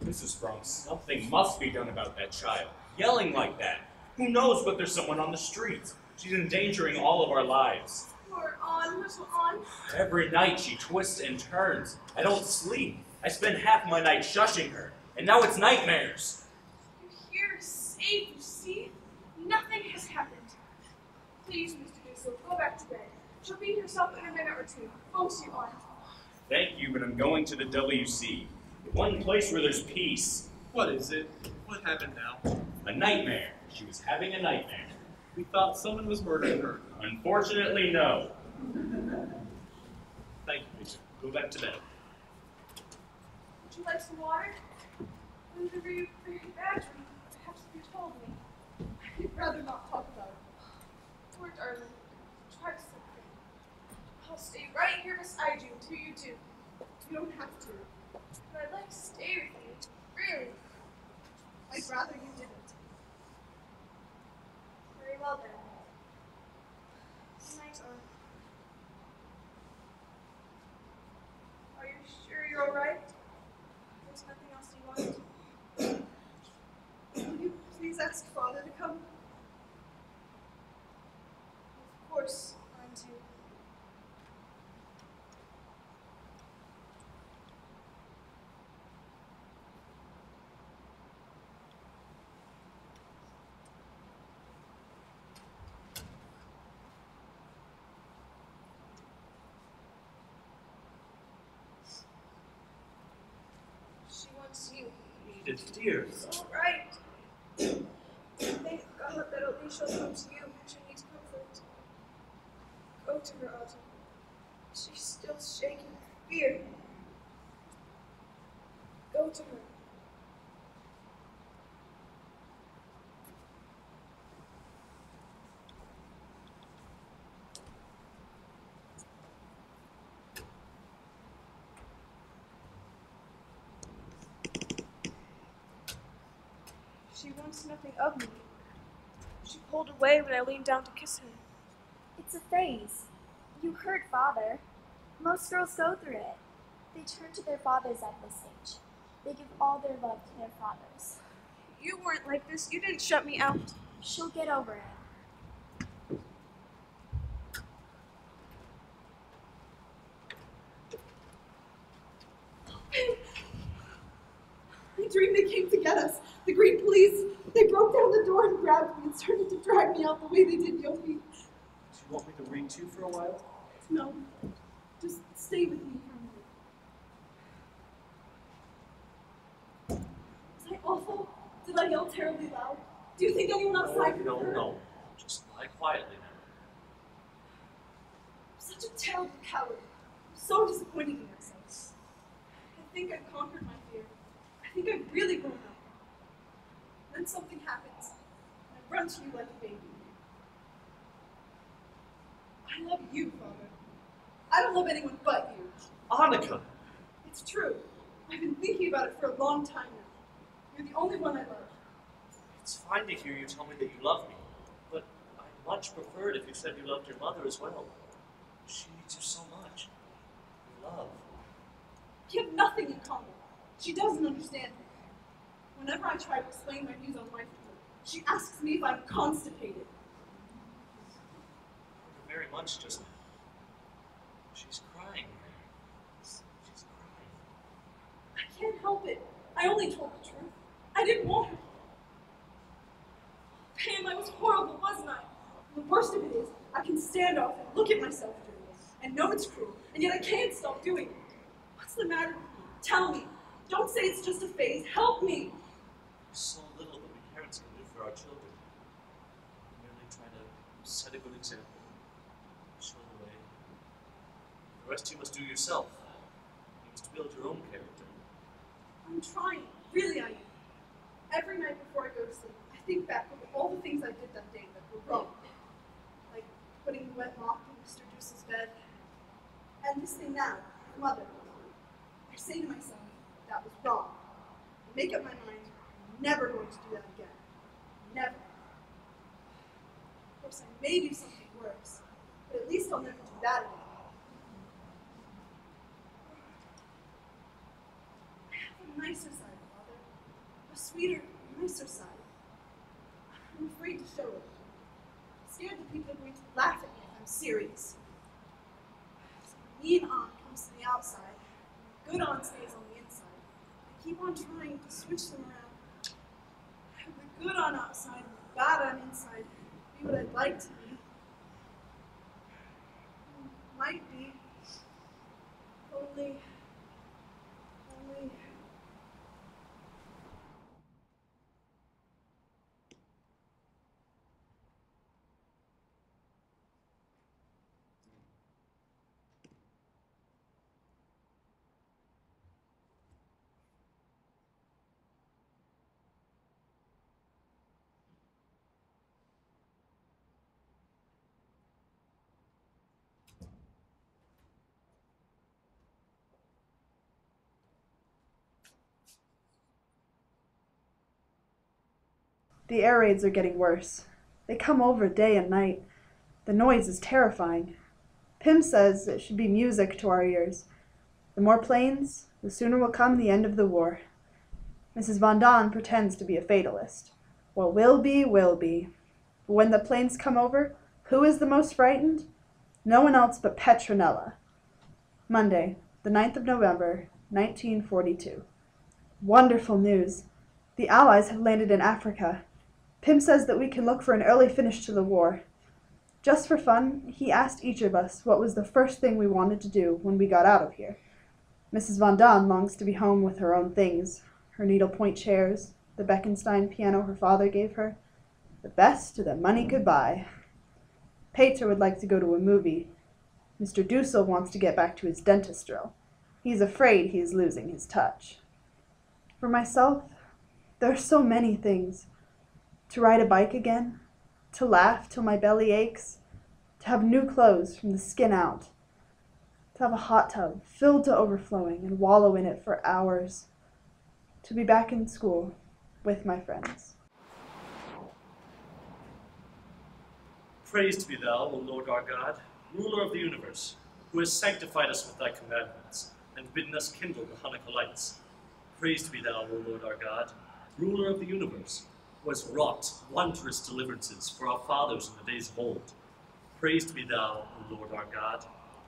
Mrs. Frank, something must be done about that child. Yelling like that. Who knows but there's someone on the street. She's endangering all of our lives. Poor Anne, little Anne. Every night she twists and turns. I don't sleep. I spend half my night shushing her. And now it's nightmares. You're here safe, you see? Nothing has happened. Please, Mr. Dussel, go back to bed. She'll be herself in a minute or two. Won't you, Anne? Thank you, but I'm going to the WC. The one place where there's peace. What is it? What happened now? A nightmare. She was having a nightmare. We thought someone was murdering her. Unfortunately, no. Thank you, Peter. Go back to bed. Would you like some water? A very, very bad dream. Perhaps you told me. I'd rather not talk about it. Poor darling. Try something. I'll stay right here beside you until you do. You don't have to. But I'd like to stay with you. Really. I'd rather you didn't. Very well then. Good night, Anne. Are you sure you're alright? There's nothing else you want? Will you please ask father to come? Of course, I'm too. She wants you. Edith, dear. It's all right. Thank God that at least she'll come to you when she needs comfort. Go to her, Otto. She's still shaking with fear. Go to her. She wants nothing of me. She pulled away when I leaned down to kiss her. It's a phase. You hurt father. Most girls go through it. They turn to their fathers at this age. They give all their love to their fathers. You weren't like this. You didn't shut me out. She'll get over it. I dreamed they came to get us. The Green Police. They broke down the door and grabbed me and started to drag me out the way they did Jopie. Do you want me to ring you for a while? No, just stay with me for a minute. Was I awful? Did I yell terribly loud? Do you think anyone outside no, heard? no. Just lie quietly now. I'm such a terrible coward. I'm so disappointed in myself. I think I've conquered my fear. I think I've really grown up. Then something happens. And I run to you like a baby. I love you, Father. I don't love anyone but you. Anneke! It's true. I've been thinking about it for a long time now. You're the only one I love. It's fine to hear you tell me that you love me, but I'd much prefer it if you said you loved your mother as well. She needs you so much. Your love. You have nothing in common. She doesn't understand me. Whenever I try to explain my views on life to her, she asks me if I'm constipated. Very much just now. She's crying. She's crying. I can't help it. I only told the truth. I didn't want her. Pim, I was horrible, wasn't I? The worst of it is, I can stand off and look at myself doing it, and know it's cruel, and yet I can't stop doing it. What's the matter with me? Tell me. Don't say it's just a phase. Help me. So little that we parents can do for our children. We merely try to set a good example, show the way, The rest you must do yourself. You must build your own character. I'm trying. Really, I am. Every night before I go to sleep, I think back over all the things I did that day that were wrong. Like putting the wet mop in Mr. Deuce's bed. And this thing now, mother. I say to myself, that was wrong. I make up my mind, never going to do that again. Never. Of course, I may do something worse, but at least I'll never do that again. I have a nicer side, Father. A sweeter, nicer side. I'm afraid to show it. I'm scared that people are going to laugh at me if I'm serious. So mean Anne comes to the outside, good Anne stays on the inside. I keep on trying to switch them around. Good Anne outside bad Anne inside be what I'd like to be. Might be. Only. The air raids are getting worse. They come over day and night. The noise is terrifying. Pim says it should be music to our ears. The more planes, the sooner will come the end of the war. Mrs. Van Daan pretends to be a fatalist. What will be, will be. But when the planes come over, who is the most frightened? No one else but Petronella. Monday, the 9th of November, 1942. Wonderful news. The Allies have landed in Africa. Pim says that we can look for an early finish to the war. Just for fun, he asked each of us what was the first thing we wanted to do when we got out of here. Mrs. Van Daan longs to be home with her own things her needlepoint chairs, the Beckenstein piano her father gave her, the best that money could buy. Pater would like to go to a movie. Mr. Dussel wants to get back to his dentist drill. He's afraid he is losing his touch. For myself, there are so many things. To ride a bike again, to laugh till my belly aches, to have new clothes from the skin out, to have a hot tub filled to overflowing and wallow in it for hours, to be back in school with my friends. Praised be thou, O Lord our God, ruler of the universe, who has sanctified us with thy commandments, and bidden us kindle the Hanukkah lights. Praised be thou, O Lord our God, ruler of the universe, who has wrought wondrous deliverances for our fathers in the days of old. Praised be thou, O Lord our God,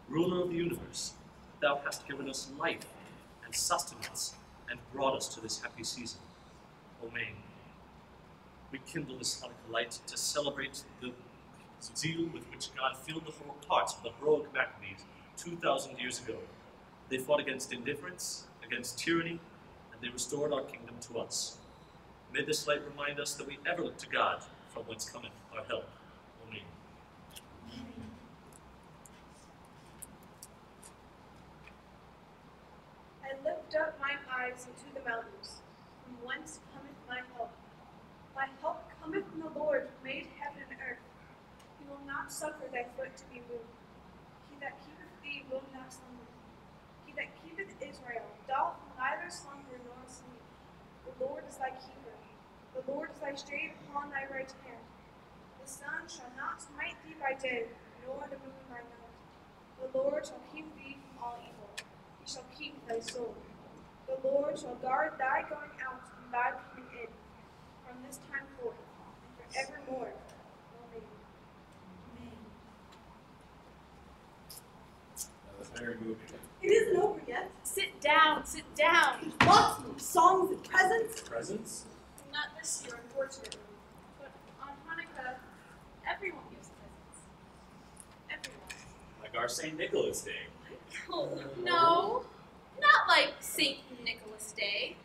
ruler of the universe, thou hast given us life and sustenance, and brought us to this happy season. Amen. We kindle this Hanukkah light to celebrate the zeal with which God filled the whole hearts of the heroic Maccabees 2,000 years ago. They fought against indifference, against tyranny, and they restored our kingdom to us. May this light remind us that we ever look to God, from whence cometh our help. Amen. I lift up mine eyes into the mountains, from whence cometh my help. My help cometh from the Lord, who made heaven and earth. He will not suffer thy foot to be moved. He that keepeth thee will not slumber. He that keepeth Israel doth neither slumber nor sleep. The Lord is thy keeper. The Lord is thy shade upon thy right hand. The sun shall not smite thee by day, nor the moon by night. The Lord shall keep thee from all evil. He shall keep thy soul. The Lord shall guard thy going out and thy coming in, from this time forth and forevermore. Amen. It isn't over yet. Sit down, sit down. Lots of songs and presents. Presents? Not this year, unfortunately. But on Hanukkah, everyone gives presents. Everyone. Like our St. Nicholas Day. Oh, no, not like St. Nicholas Day.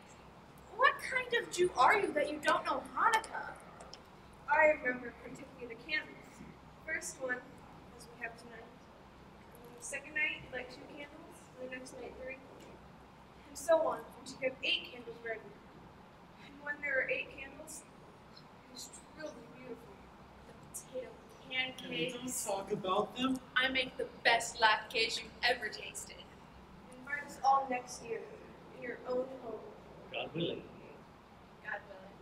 What kind of Jew are you that you don't know Hanukkah? I remember particularly the candles. First one, as we have tonight, and the second night, you light two candles, and the next night three, and so on until you have eight candles ready. And when there are eight candles, it's truly beautiful. Potato Can we don't talk about them? I make the best latkes you've ever tasted. Invite us all next year in your own home. God willing. God willing.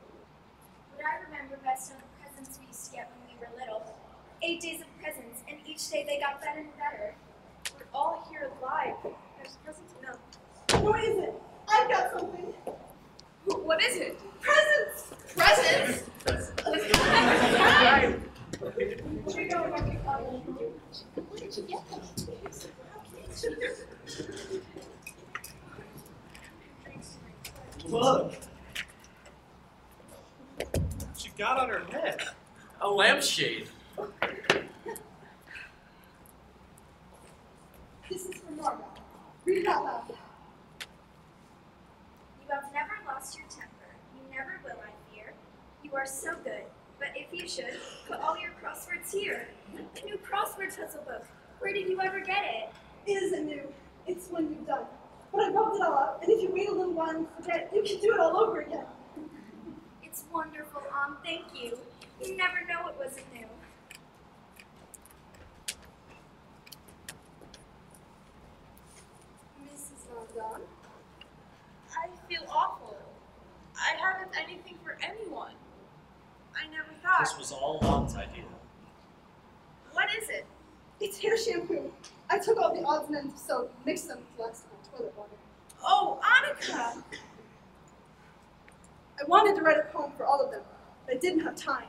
What I remember best are the presents we used to get when we were little. Eight days of presents, and each day they got better and better. We're all here live. There's presents enough. No, it isn't. I've got something. What is it? Presents! Presents? What did you get them? Look. She got on her head. A lampshade. This is for Margot. Read it out loud. You have never lost your temper. You never will, I fear. You are so good. But if you should, put all your crosswords here. The new crossword puzzle book. Where did you ever get it? It isn't new. It's one you've done. But I wrote it all up, and if you wait a little while and forget, you can do it all over again. It's wonderful, Mom. Thank you. You never know it wasn't new. Mrs. Rondon. I feel awful. I haven't anything for anyone. I. This was all Lon's idea. What is it? It's hair shampoo. I took all the odds and ends of soap, mixed them with less than toilet water. Oh, Anneke! I wanted to write a poem for all of them, but I didn't have time.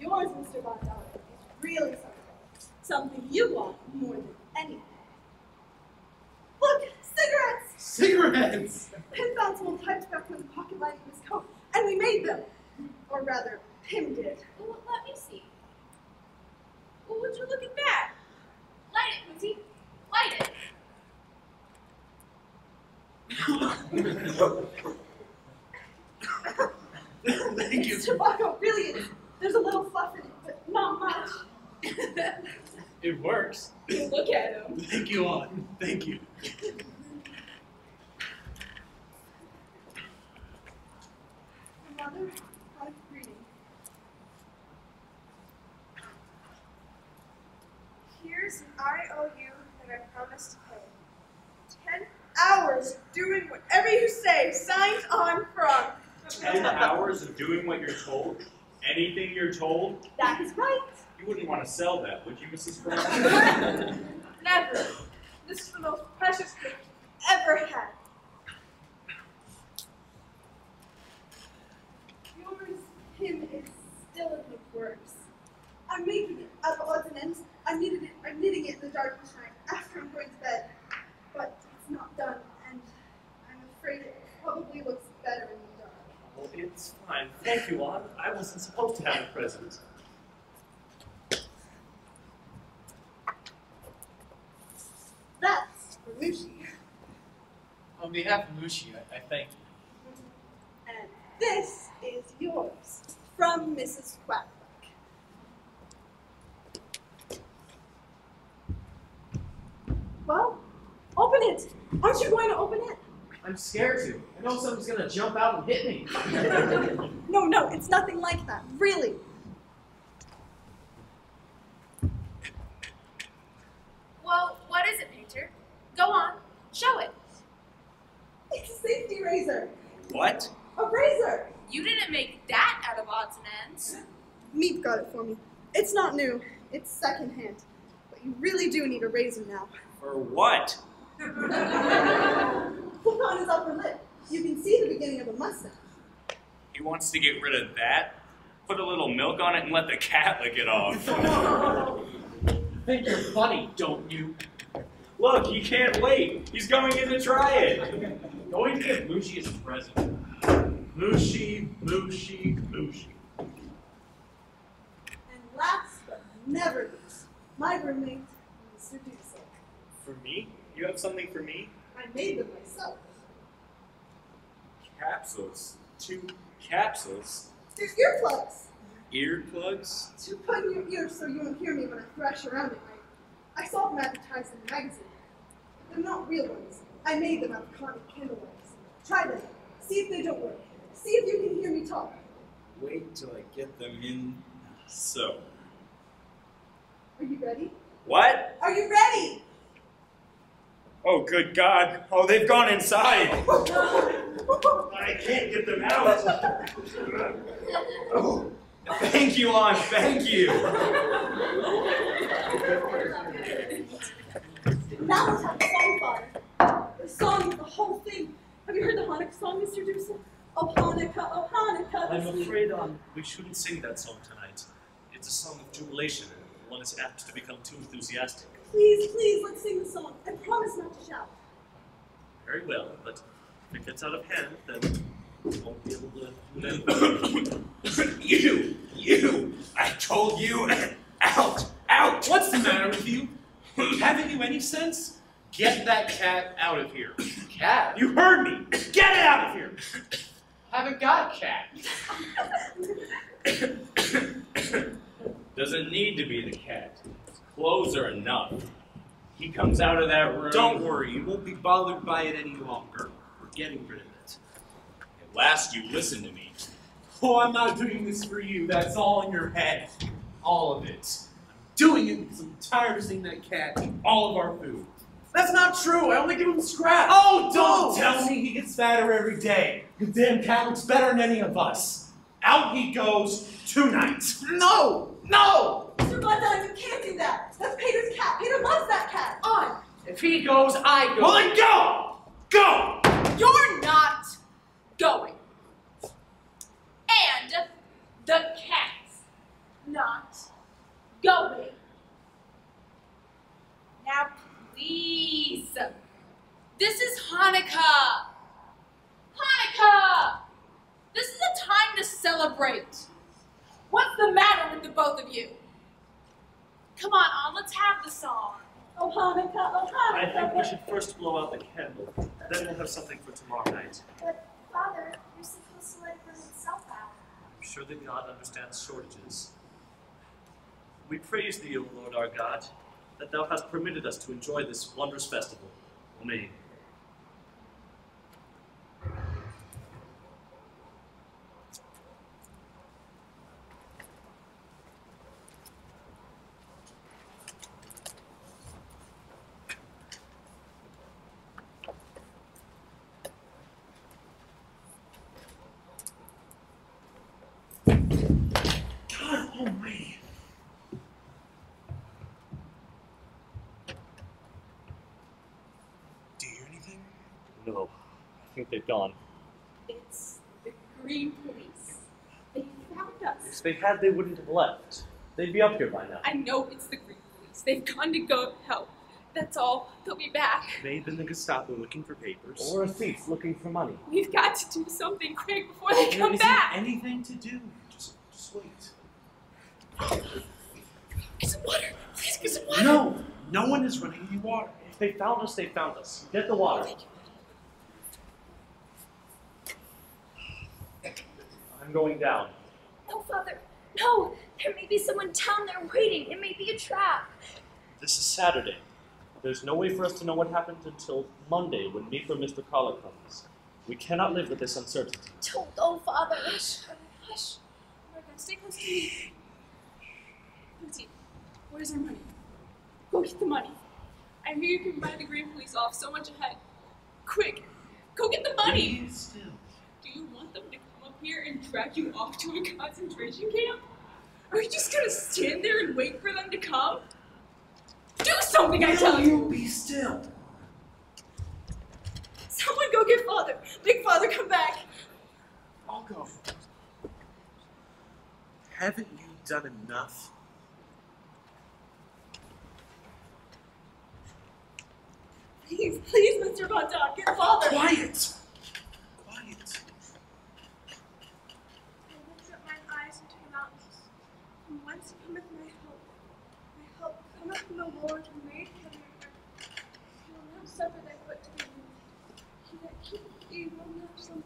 Yours, Mr. Von Dollar, is really something. Something you want more than anything. Look, cigarettes! Cigarettes! Pim found some old pipe tobacco in the pocket lining of his coat, and we made them. Or rather, Pim did. Well, let me see. Well, would you look at that? Light it, Quincy. Light it. Thank you. It's tobacco, really is. There's a little fluff in it, but not much. It works. Look at him. Thank you, Anne. Thank you. Mother, I'm reading. Here's an IOU that I promised to pay. Ten hours doing whatever you say, signed on from. Ten hours of doing what you're told? Anything you're told? That's right. You wouldn't want to sell that, would you, Mrs. Brown? Never. This is the most precious gift you've ever had. Yours, Pim, is still in the works. I'm making it out of odds and ends. I'm knitting it, I'm knitting it in the dark tonight after I'm going to bed. But it's not done, and I'm afraid it probably looks better in the dark. Well, it's fine. Thank you, Lon. I wasn't supposed to have a present. That's for Lucy. On behalf of Mouschi, I, I thank you. And this is yours from Mrs. Quackbuck. Well, open it. Aren't you going to open it? I'm scared to. I know someone's gonna jump out and hit me. No, no, it's nothing like that. Really. Well, what is it, Painter? Go on. Show it. It's a safety razor. What? A razor. You didn't make that out of odds and ends. Miep got it for me. It's not new. It's secondhand. But you really do need a razor now. For what? Look on his upper lip. You can see the beginning of a mustache. He wants to get rid of that? Put a little milk on it and let the cat lick it off. think you're funny, don't you? Look, he can't wait. He's going in to try it. Going to give Mouschi as a present. Mouschi, Mouschi, Mouschi. And last but never least, my roommate, Mr. Dussel. For me? You have something for me? I made them myself. Capsules. Two capsules. They're earplugs Earplugs? to put in your ears so you won't hear me when I thrash around at night. I saw them advertised in the magazine. They're not real ones. I made them out of cotton candle wax. Try them. See if they don't work. See if you can hear me talk. Wait till I get them in. So. Are you ready? What? Are you ready? Oh, good God. Oh, they've gone inside. I can't get them out. Oh, thank you, Aunt. Thank you. Now let's have the song, Father. The song the whole thing. Have you heard the Hanukkah song, Mr. Dussel? Oh, Hanukkah, oh, Hanukkah. I'm afraid um, we shouldn't sing that song tonight. It's a song of jubilation. and One is apt to become too enthusiastic. Please, please, let's sing the song. I promise not to shout. Very well, but if it gets out of hand, then we won't be able to do anything. you, you, I told you, out, out. What's the matter with you? Haven't you any sense? Get that cat out of here. Cat? You heard me. Get it out of here. I Haven't got a cat. Doesn't need to be the cat. His clothes are enough. He comes out of that room. Don't worry, you won't be bothered by it any longer. We're getting rid of it. At last you listen to me. Oh, I'm not doing this for you. That's all in your head. All of it. I'm doing it because I'm tired of seeing that cat eat all of our food. That's not true. I only give him scraps. Oh, don't oh. tell me he gets fatter every day. The damn cat looks better than any of us. Out he goes tonight. No! No! Mr. Blundell, you can't do that. That's Peter's cat. Peter loves that cat. On. If he goes, I go. Well, then go! Go! You're not going. And the cat's not going. Now, please. This is Hanukkah. Hanukkah! This is a time to celebrate. What's the matter with the both of you? Come on, on, let's have the song. Oh, Hanukkah, oh, Hanukkah. I think we should first blow out the candle. Then we'll have something for tomorrow night. But, Father, you're supposed to let it burn itself out. I'm sure that God understands shortages. We praise thee, O Lord our God, that thou hast permitted us to enjoy this wondrous festival. Amen. God almighty. Do you hear anything? No, I they've gone. It's the Green Police. They found us. If they had, they wouldn't have left. They'd be up here by now. I know it's the Green Police. They've gone to go help. That's all. They'll be back. They've been the Gestapo looking for papers. Or a thief looking for money. We've got to do something quick before they There come isn't back. anything to do. Just, just wait. Get some water. Please get some water. No, no one is running any water. If they found us, they found us. Get the water. I'm going down. No, Father, no. There may be someone down there waiting. It may be a trap. This is Saturday. There's no way for us to know what happened until Monday when me for Mr. Kraler comes. We cannot live with this uncertainty. Don't go, Father. Hush. Hush. Oh my God, stay close to me. Lucy, where's our money? Go get the money. I hear you can buy the Green Police off so much ahead. Quick, go get the money. Be still. Do you want them to come up here and drag you off to a concentration camp? Are you just gonna stand there and wait for them to come? Do something, I tell you! Be still. Someone go get father! Make father come back! I'll go. Haven't you done enough? Please, please, Mr. Van Daan, get father. Quiet. Quiet. I lift up mine eyes into the mountains. From whence cometh my help? My help cometh from the Lord who made heaven and earth. He will not suffer thy foot to be moved. He that keepeth thee will not slumber.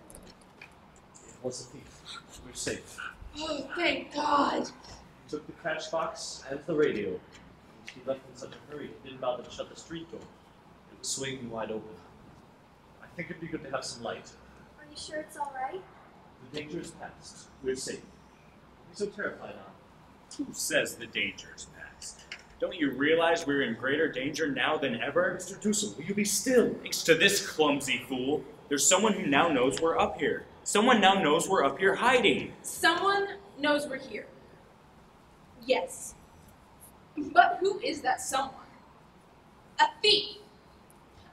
It was a thief. We're safe. Oh, thank God! He took the catch box and the radio. He left in such a hurry, he didn't bother to shut the street door. It was swinging wide open. I think it'd be good to have some light. Are you sure it's all right? The danger is past. We're safe. Be so terrified, Anna. Who says the danger is past? Don't you realize we're in greater danger now than ever? Mr. Dussel, will you be still? Thanks to this clumsy fool, there's someone who now knows we're up here. Someone now knows we're up here hiding. Someone knows we're here. Yes. But who is that someone? A thief.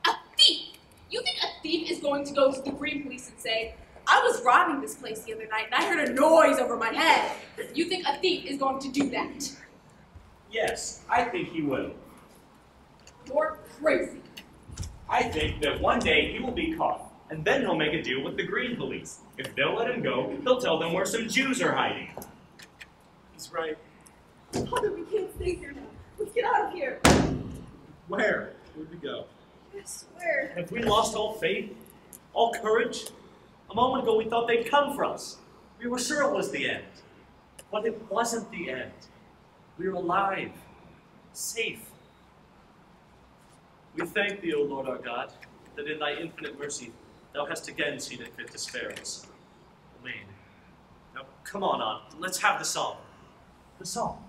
A thief! You think a thief is going to go to the Green Police and say, I was robbing this place the other night and I heard a noise over my head? You think a thief is going to do that? Yes, I think he will. You're crazy. I think that one day he will be caught, and then he'll make a deal with the Green Police. If they'll let him go, he'll tell them where some Jews are hiding. He's right. Father, we can't stay here now. Let's get out of here. Where? Where'd we go? I swear. Have we lost all faith? All courage? A moment ago we thought they'd come for us. We were sure it was the end. But it wasn't the end. We are alive. Safe. We thank thee, O Lord our God, that in thy infinite mercy thou hast again seen it fit to spare us. Amen. Now come on, on. Let's have the song. The song.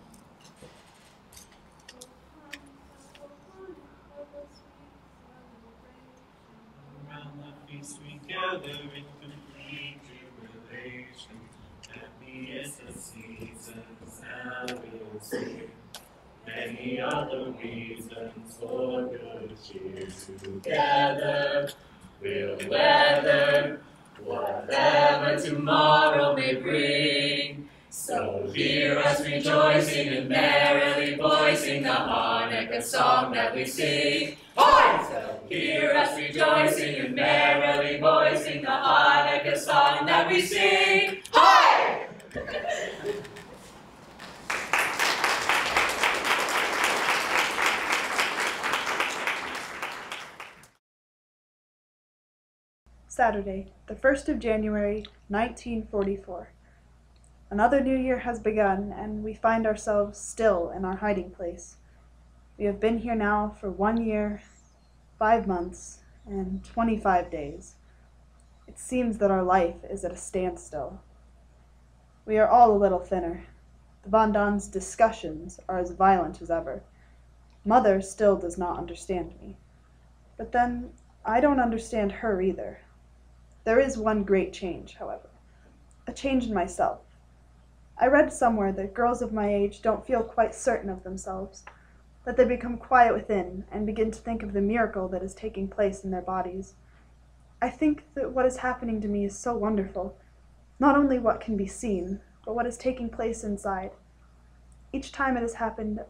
We gather in complete jubilation. The Many other reasons for good cheer together. We'll weather whatever tomorrow may bring. So hear us rejoicing and merrily voicing the Hanukkah song that we sing. Hoy! So hear us rejoicing and merrily voicing the Hanukkah song that we sing. Hoy! Saturday, the 1st of January, 1944. Another new year has begun, and we find ourselves still in our hiding place. We have been here now for one year, five months, and 25 days. It seems that our life is at a standstill. We are all a little thinner. The Van Daan's discussions are as violent as ever. Mother still does not understand me. But then, I don't understand her either. There is one great change, however a change in myself. I read somewhere that girls of my age don't feel quite certain of themselves, that they become quiet within and begin to think of the miracle that is taking place in their bodies. I think that what is happening to me is so wonderful, not only what can be seen, but what is taking place inside. Each time it has happened,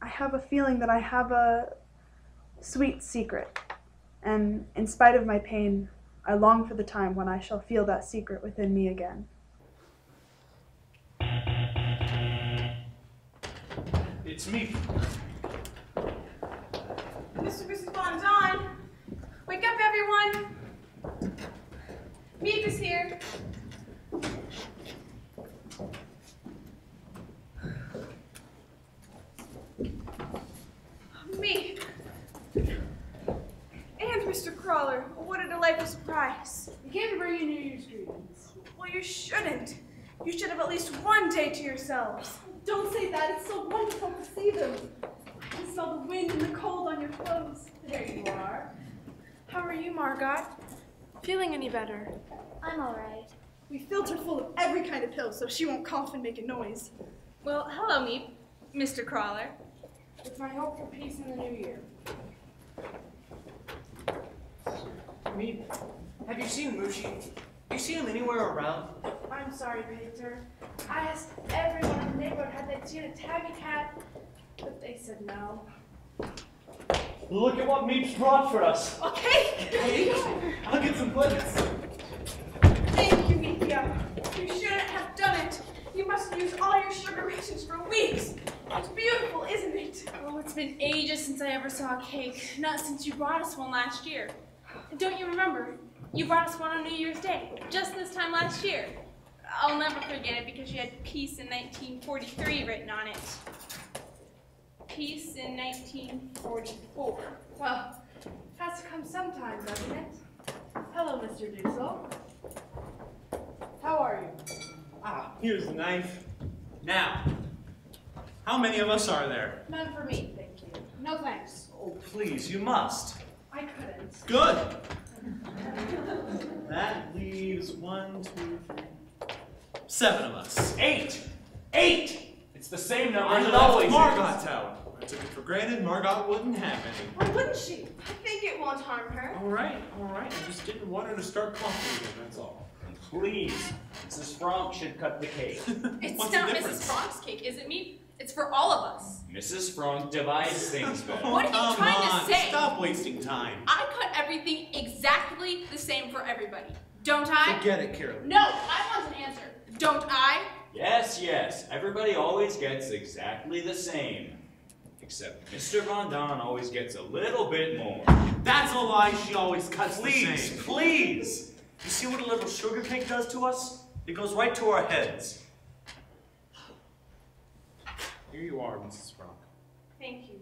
I have a feeling that I have a sweet secret, and in spite of my pain, I long for the time when I shall feel that secret within me again. It's me. Mr. Mrs. Van Daan! Wake up, everyone! Miep is here. Miep. And Mr. Kraler, what a delightful surprise. We came to bring you New Year's greetings. Well, you shouldn't. You should have at least one day to yourselves. Don't say that. It's so wonderful to see them. I can smell the wind and the cold on your clothes. There you are. How are you, Margot? Feeling any better? I'm all right. We filled her full of every kind of pill so she won't cough and make a noise. Well, hello, Miep, Mr. Kraler. It's my hope for peace in the new year. Me? Have you seen Mouschi? You see him anywhere around? I'm sorry, Peter. I asked everyone in the neighborhood had they seen a tabby cat, but they said no. Look at what Miep's brought for us. Okay. Cake? I'll get some puddings. Thank you, Meepia. You shouldn't have done it. You must have used all your sugar rations for weeks. It's beautiful, isn't it? Oh, it's been ages since I ever saw a cake. Not since you brought us one last year. Don't you remember? You brought us one on New Year's Day, just this time last year. I'll never forget it because you had peace in 1943 written on it. peace in 1944. Well, it has to come sometime, doesn't it? Hello, Mr. Dussel. How are you? Ah, here's the knife. Now, how many of us are there? None for me, thank you. No thanks. Oh, please, you must. I couldn't. Good. That leaves one, two, three, seven of us. Eight! Eight! It's the same number I as it always Margot is. out. I took it for granted Margot wouldn't have any. Why wouldn't she? I think it won't harm her. All right, all right. I just didn't want her to start coughing again, that's all. Please, Mrs. Frank should cut the cake. It's What's the not Mrs. difference? Cake, is it me? It's for all of us. Mrs. Frank divides things better. What are you Come trying on, to say? Stop wasting time. I cut everything exactly the same for everybody. Don't I? Forget it, Carolyn. No, I want an answer. Don't I? Yes, yes, everybody always gets exactly the same. Except Mr. Van Daan always gets a little bit more. That's a lie. She always cuts Please, the same. Please, please. You see what a little sugar cake does to us? It goes right to our heads. Here you are, Mrs. Frank. Thank you.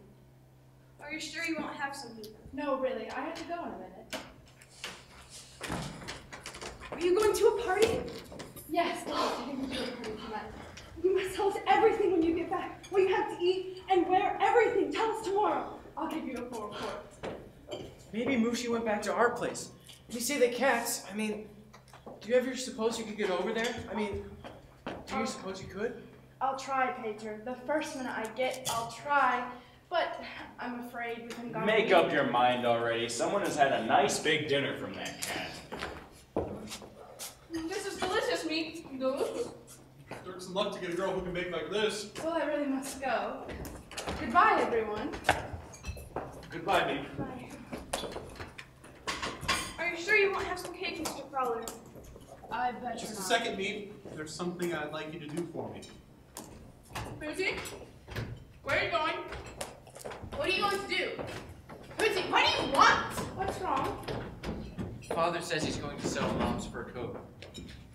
Are you sure you won't have some either? No, really, I have to go in a minute. Are you going to a party? Yes, I'll take you to a party tonight. You must tell us everything when you get back. What you have to eat and where, everything. Tell us tomorrow. I'll give you a full report. Maybe Mouschi went back to our place. And you say the cats, I mean, do you ever suppose you could get over there? I mean, do you uh, suppose you could? I'll try, Peter. The first minute I get, I'll try. But I'm afraid with him gone. Make up your mind already. Someone has had a nice big dinner from that cat. This is delicious meat. Delicious. Took some luck to get a girl who can bake like this. Well, I really must go. Goodbye, everyone. Goodbye, me. Are you sure you won't have some cake, Mr. Kraler? I bet Just you're a not. second, Miep. There's something I'd like you to do for me. Boozy? Where are you going? What are you going to do? Boozy, what do you want? What's wrong? Father says he's going to sell Mom's fur coat.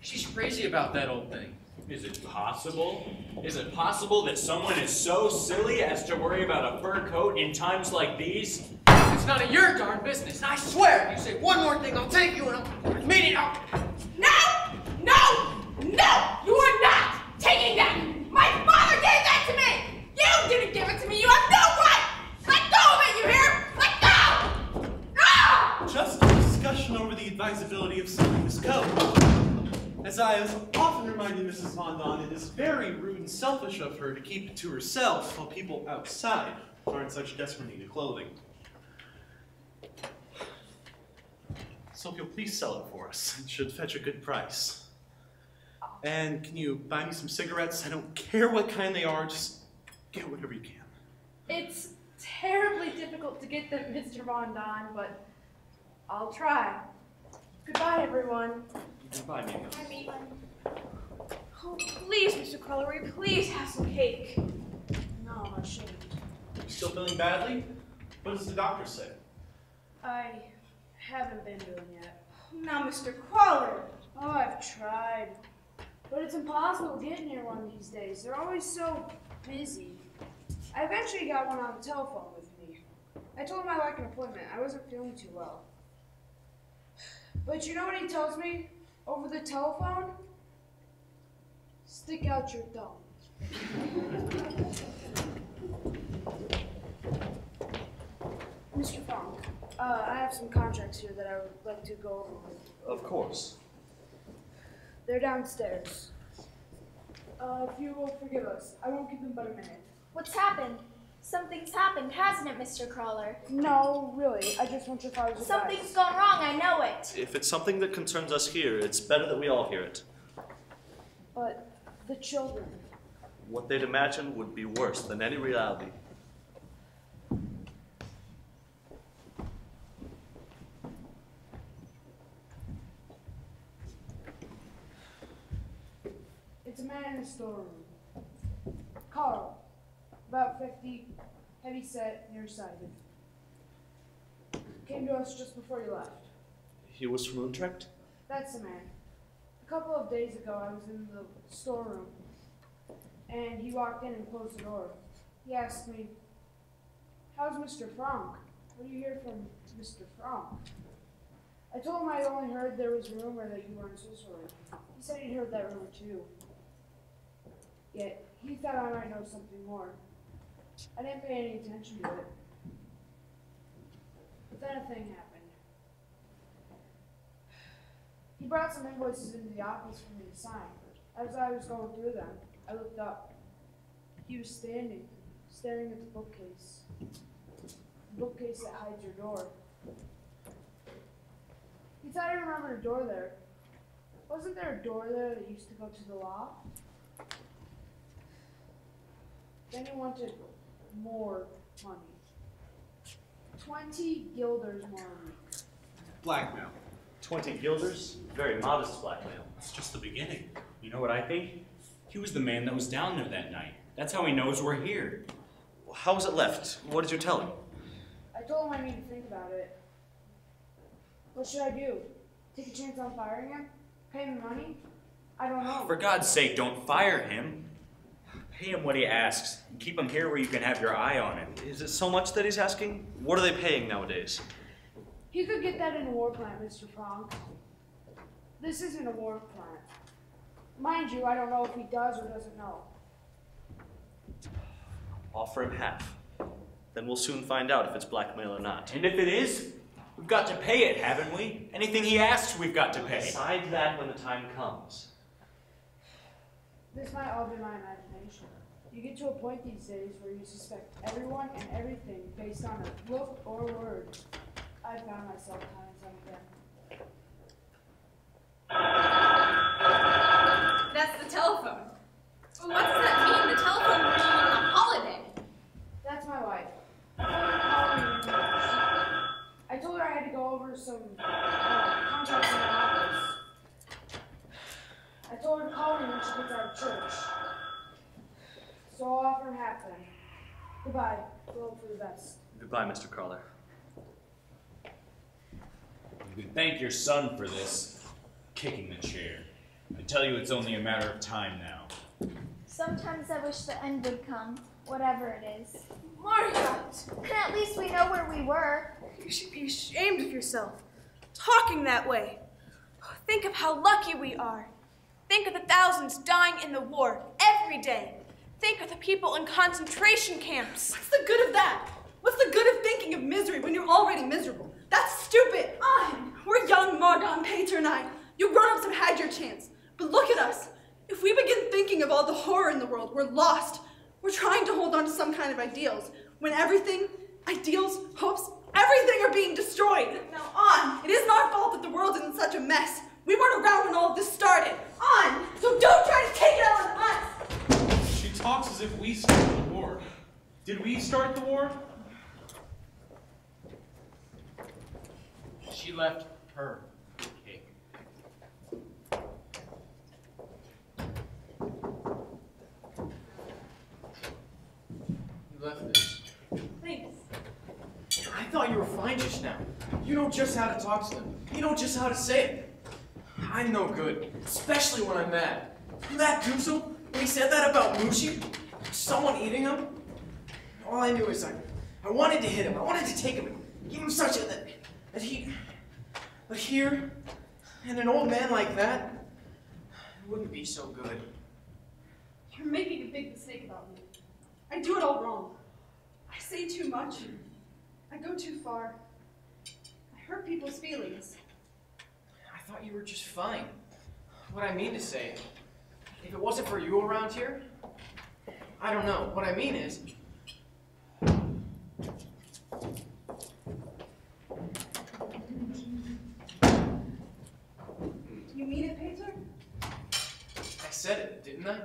She's crazy about that old thing. Is it possible? Is it possible that someone is so silly as to worry about a fur coat in times like these? It's none of your darn business. I swear, if you say one more thing, I'll take you and I'll mean it. I'll... No! No! Very rude and selfish of her to keep it to herself while people outside are in such desperate need of clothing. So if you'll please sell it for us, it should fetch a good price. And can you buy me some cigarettes? I don't care what kind they are, just get whatever you can. It's terribly difficult to get them, Mr. Van Daan, but I'll try. Goodbye, everyone. Goodbye, Mika. I mean, oh, please, Mr. Kraler, will you please have some cake? No, I'm ashamed. You still feeling badly? What does the doctor say? I haven't been doing yet. Now, Mr. Kraler. Oh, I've tried. But it's impossible getting here one of these days. They're always so busy. I eventually got one on the telephone with me. I told him I'd like an appointment. I wasn't feeling too well. But you know what he tells me over the telephone? Stick out your thumb. Mr. Frank, uh, I have some contracts here that I would like to go over with. Of course. They're downstairs. Uh, if you will forgive us, I won't keep them but a minute. What's happened? Something's happened, hasn't it, Mr. Kraler? No, really, I just want your father's advice. Something's gone wrong, I know it. If it's something that concerns us here, it's better that we all hear it. But the children. What they'd imagine would be worse than any reality. It's a man in the storeroom. Carl, about 50, heavy set, nearsighted. Came to us just before you left. He was from Utrecht? That's the man. A couple of days ago, I was in the storeroom, and he walked in and closed the door. He asked me, How's Mr. Frank? What do you hear from Mr. Frank? I told him I only heard there was a rumor that you were in Switzerland. He said he'd heard that rumor too. Yet he thought I might know something more. I didn't pay any attention to it. But then a thing happened. He brought some invoices into the office for me to sign. As I was going through them, I looked up. He was standing, staring at the bookcase. The bookcase that hides your door. He thought I remembered a door there. Wasn't there a door there that used to go to the loft? Then he wanted more money. Twenty guilders more a week. Blackmail. Twenty guilders? Very modest blackmail. It's just the beginning. You know what I think? He was the man that was down there that night. That's how he knows we're here. How was it left? What did you tell him? I told him I need to think about it. What should I do? Take a chance on firing him? Pay him money? I don't know. For God's sake, don't fire him. Pay him what he asks. Keep him here where you can have your eye on him. Is it so much that he's asking? What are they paying nowadays? He could get that in a war plant, Mr. Frank. This isn't a war plant. Mind you, I don't know if he does or doesn't know. Offer him half. Then we'll soon find out if it's blackmail or not. And if it is, we've got to pay it, haven't we? Anything he asks, we've got to pay. Decide that when the time comes. This might all be my imagination. You get to a point these days where you suspect everyone and everything based on a look or word. I found myself time and time again. That's the telephone. But what does that mean? The telephone ringing on a holiday. That's my wife. I told her to call me in English. I told her I had to go over some uh, contracts in the office. I told her to call me when she gets out of church. So I'll offer half then. Goodbye. We'll hope for the best. Goodbye, Mr. Kraler. You can thank your son for this, kicking the chair. I tell you, it's only a matter of time now. Sometimes I wish the end would come, whatever it is. Marriott! And at least we know where we were. You should be ashamed of yourself. Talking that way. Think of how lucky we are. Think of the thousands dying in the war every day. Think of the people in concentration camps. What's the good of that? What's the good of thinking of misery when you're already miserable? That's stupid. On. We're young, Margot, Peter, and I. You grown-ups have had your chance. But look at us. If we begin thinking of all the horror in the world, we're lost. We're trying to hold on to some kind of ideals when everything, ideals, hopes, everything are being destroyed. Now, on. It isn't our fault that the world is in such a mess. We weren't around when all of this started. On. So don't try to take it out on us. She talks as if we started the war. Did we start the war? She left her cake. You left this. Thanks. I thought you were fine just now. You know just how to talk to them. You know just how to say it. I'm no good, especially when I'm mad. That Dussel, when he said that about Mouschi, someone eating him, all I knew is I, I wanted to hit him. I wanted to take him and give him such a that he, but here, and an old man like that, it wouldn't be so good. You're making a big mistake about me. I do it all wrong. I say too much. I go too far. I hurt people's feelings. I thought you were just fine. What I mean to say, if it wasn't for you around here, I don't know. What I mean is, You mean it, Painter? I said it, didn't I?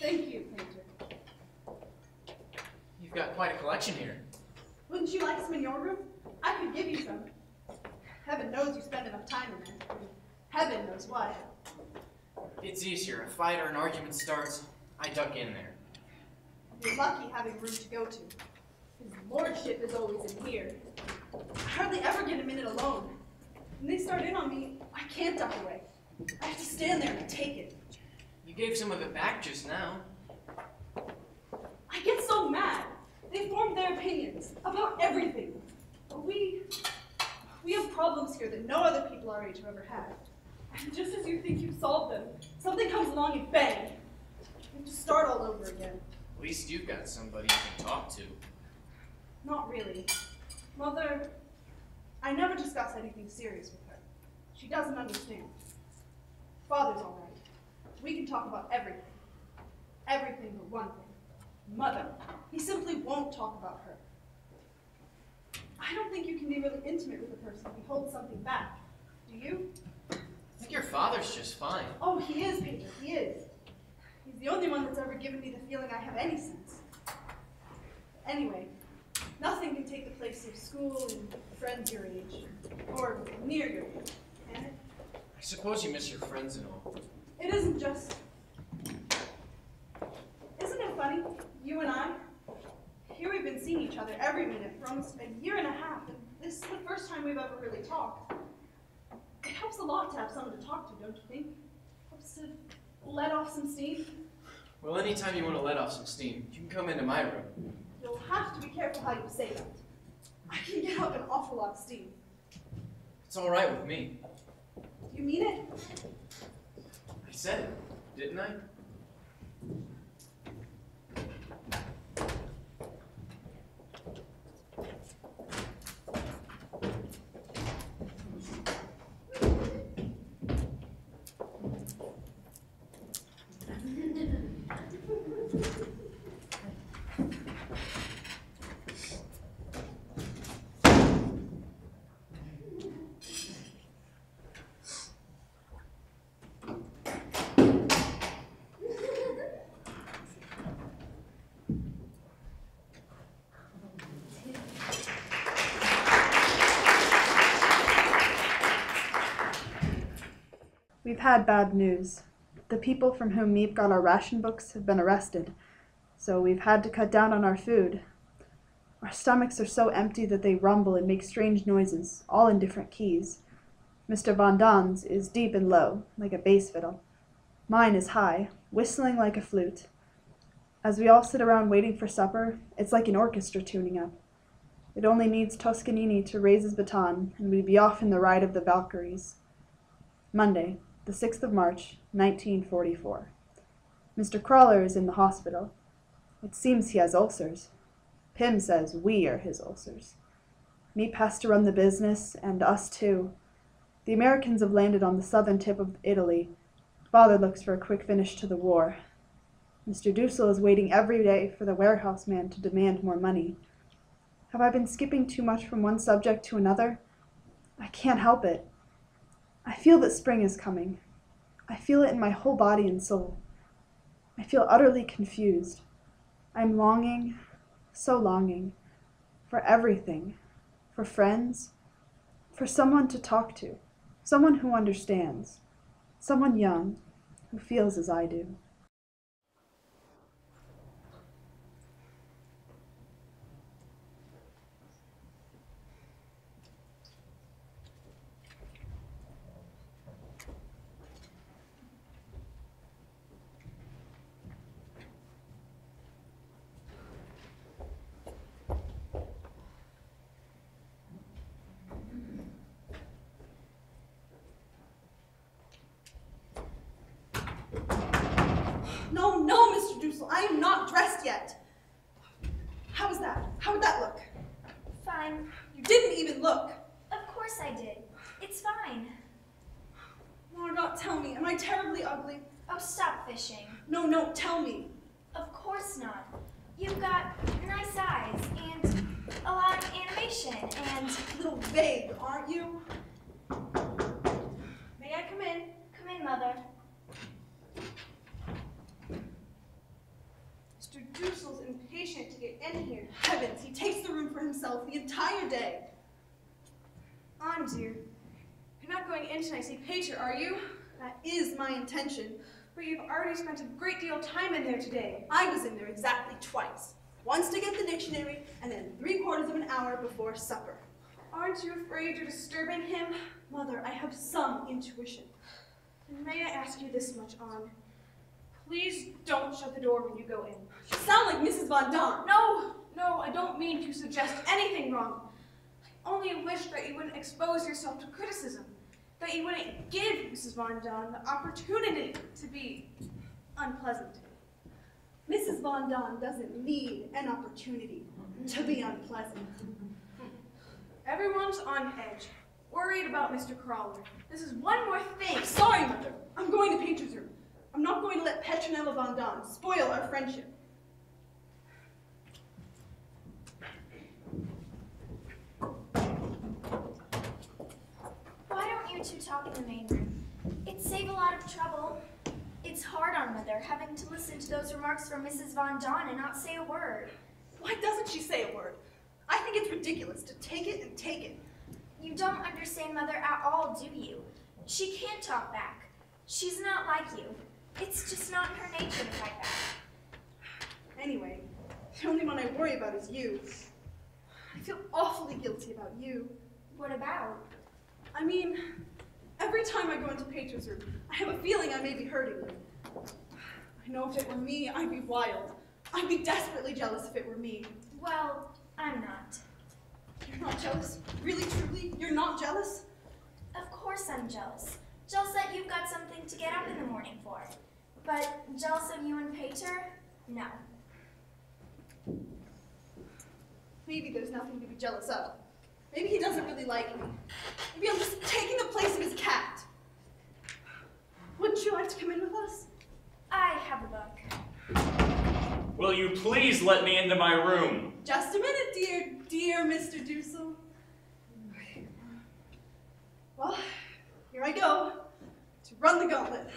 Thank you, Painter. You've got quite a collection here. Wouldn't you like some in your room? I could give you some. Heaven knows you spend enough time in there. Heaven knows why. It's easier. A fight or an argument starts, I duck in there. You're lucky having room to go to. His lordship is always in here. I hardly ever get a minute alone. When they start in on me, I can't duck away. I have to stand there and take it. You gave some of it back just now. I get so mad. They form their opinions about everything. But we, we have problems here that no other people our age have ever had. And just as you think you've solved them, something comes along and bang, you have to start all over again. At least you've got somebody you can talk to. Not really. Mother, I never discuss anything serious with her. She doesn't understand. Father's all right. We can talk about everything. Everything but one thing. Mother. He simply won't talk about her. I don't think you can be really intimate with a person if you hold something back. Do you? I think your father's just fine. Oh, he is, Peter. He is. He's the only one that's ever given me the feeling I have any sense. Anyway, nothing can take the place of school and friends your age, or near your age. Can it? I suppose you miss your friends and all. It isn't just. Isn't it funny? You and I. Here we've been seeing each other every minute for almost a year and a half, and this is the first time we've ever really talked. It helps a lot to have someone to talk to, don't you think? Helps to let off some steam. Well, anytime you want to let off some steam, you can come into my room. You'll have to be careful how you say that. I can get up an awful lot of steam. It's all right with me. Do you mean it? Said it, didn't I? Had bad news. The people from whom Miep got our ration books have been arrested, so we've had to cut down on our food. Our stomachs are so empty that they rumble and make strange noises, all in different keys. Mr. Von is deep and low, like a bass fiddle. Mine is high, whistling like a flute. As we all sit around waiting for supper, it's like an orchestra tuning up. It only needs Toscanini to raise his baton, and we'd be off in the ride of the Valkyries. Monday, the 6th of March, 1944. Mr. Kraler is in the hospital. It seems he has ulcers. Pim says we are his ulcers. Miep has to run the business, and us too. The Americans have landed on the southern tip of Italy. Father looks for a quick finish to the war. Mr. Dussel is waiting every day for the warehouse man to demand more money. Have I been skipping too much from one subject to another? I can't help it. I feel that spring is coming. I feel it in my whole body and soul. I feel utterly confused. I'm longing, so longing, for everything, for friends, for someone to talk to, someone who understands, someone young who feels as I do. No, no, Mr. Dussel, I am not dressed yet. How is that? How would that look? Fine. You didn't even look. Of course I did. It's fine. Margot, tell me, am I terribly ugly? Oh, stop fishing. No, no, tell me. Of course not. You've got nice eyes and a lot of animation and. A little vague, aren't you? May I come in? Come in, Mother. Mr. Dussel's impatient to get in here. Heavens, he takes the room for himself the entire day. Anne, dear. You're not going in tonight to see Peter, are you? That is my intention. But you've already spent a great deal of time in there today. I was in there exactly twice. Once to get the dictionary, and then three quarters of an hour before supper. Aren't you afraid you're disturbing him? Mother, I have some intuition. And may I ask you this much, Anne? Please don't shut the door when you go in. You sound like Mrs. Van Daan. No, no, I don't mean to suggest anything wrong. I only wish that you wouldn't expose yourself to criticism. That you wouldn't give Mrs. Van Daan the opportunity to be unpleasant. Mrs. Van Daan doesn't need an opportunity to be unpleasant. Everyone's on edge, worried about Mr. Kraler. This is one more thing. I'm sorry, Mother. I'm going to Painter's room. I'm not going to let Petronella Van Daan spoil our friendship. Why don't you two talk in the main room? It'd save a lot of trouble. It's hard on Mother having to listen to those remarks from Mrs. Van Daan and not say a word. Why doesn't she say a word? I think it's ridiculous to take it and take it. You don't understand Mother at all, do you? She can't talk back. She's not like you. It's just not in her nature to fight back. Anyway, the only one I worry about is you. I feel awfully guilty about you. What about? I mean, every time I go into Patrion's room, I have a feeling I may be hurting you. I know if it were me, I'd be wild. I'd be desperately jealous if it were me. Well, I'm not. You're not jealous? Really, truly? You're not jealous? Of course I'm jealous. Jealous that you've got something to get up in the morning for. But jealous of you and Peter? No. Maybe there's nothing to be jealous of. Maybe he doesn't really like me. Maybe I'm just taking the place of his cat. Wouldn't you like to come in with us? I have a book. Will you please let me into my room? Just a minute, dear, dear Mr. Dussel. Well, here I go to run the gauntlet.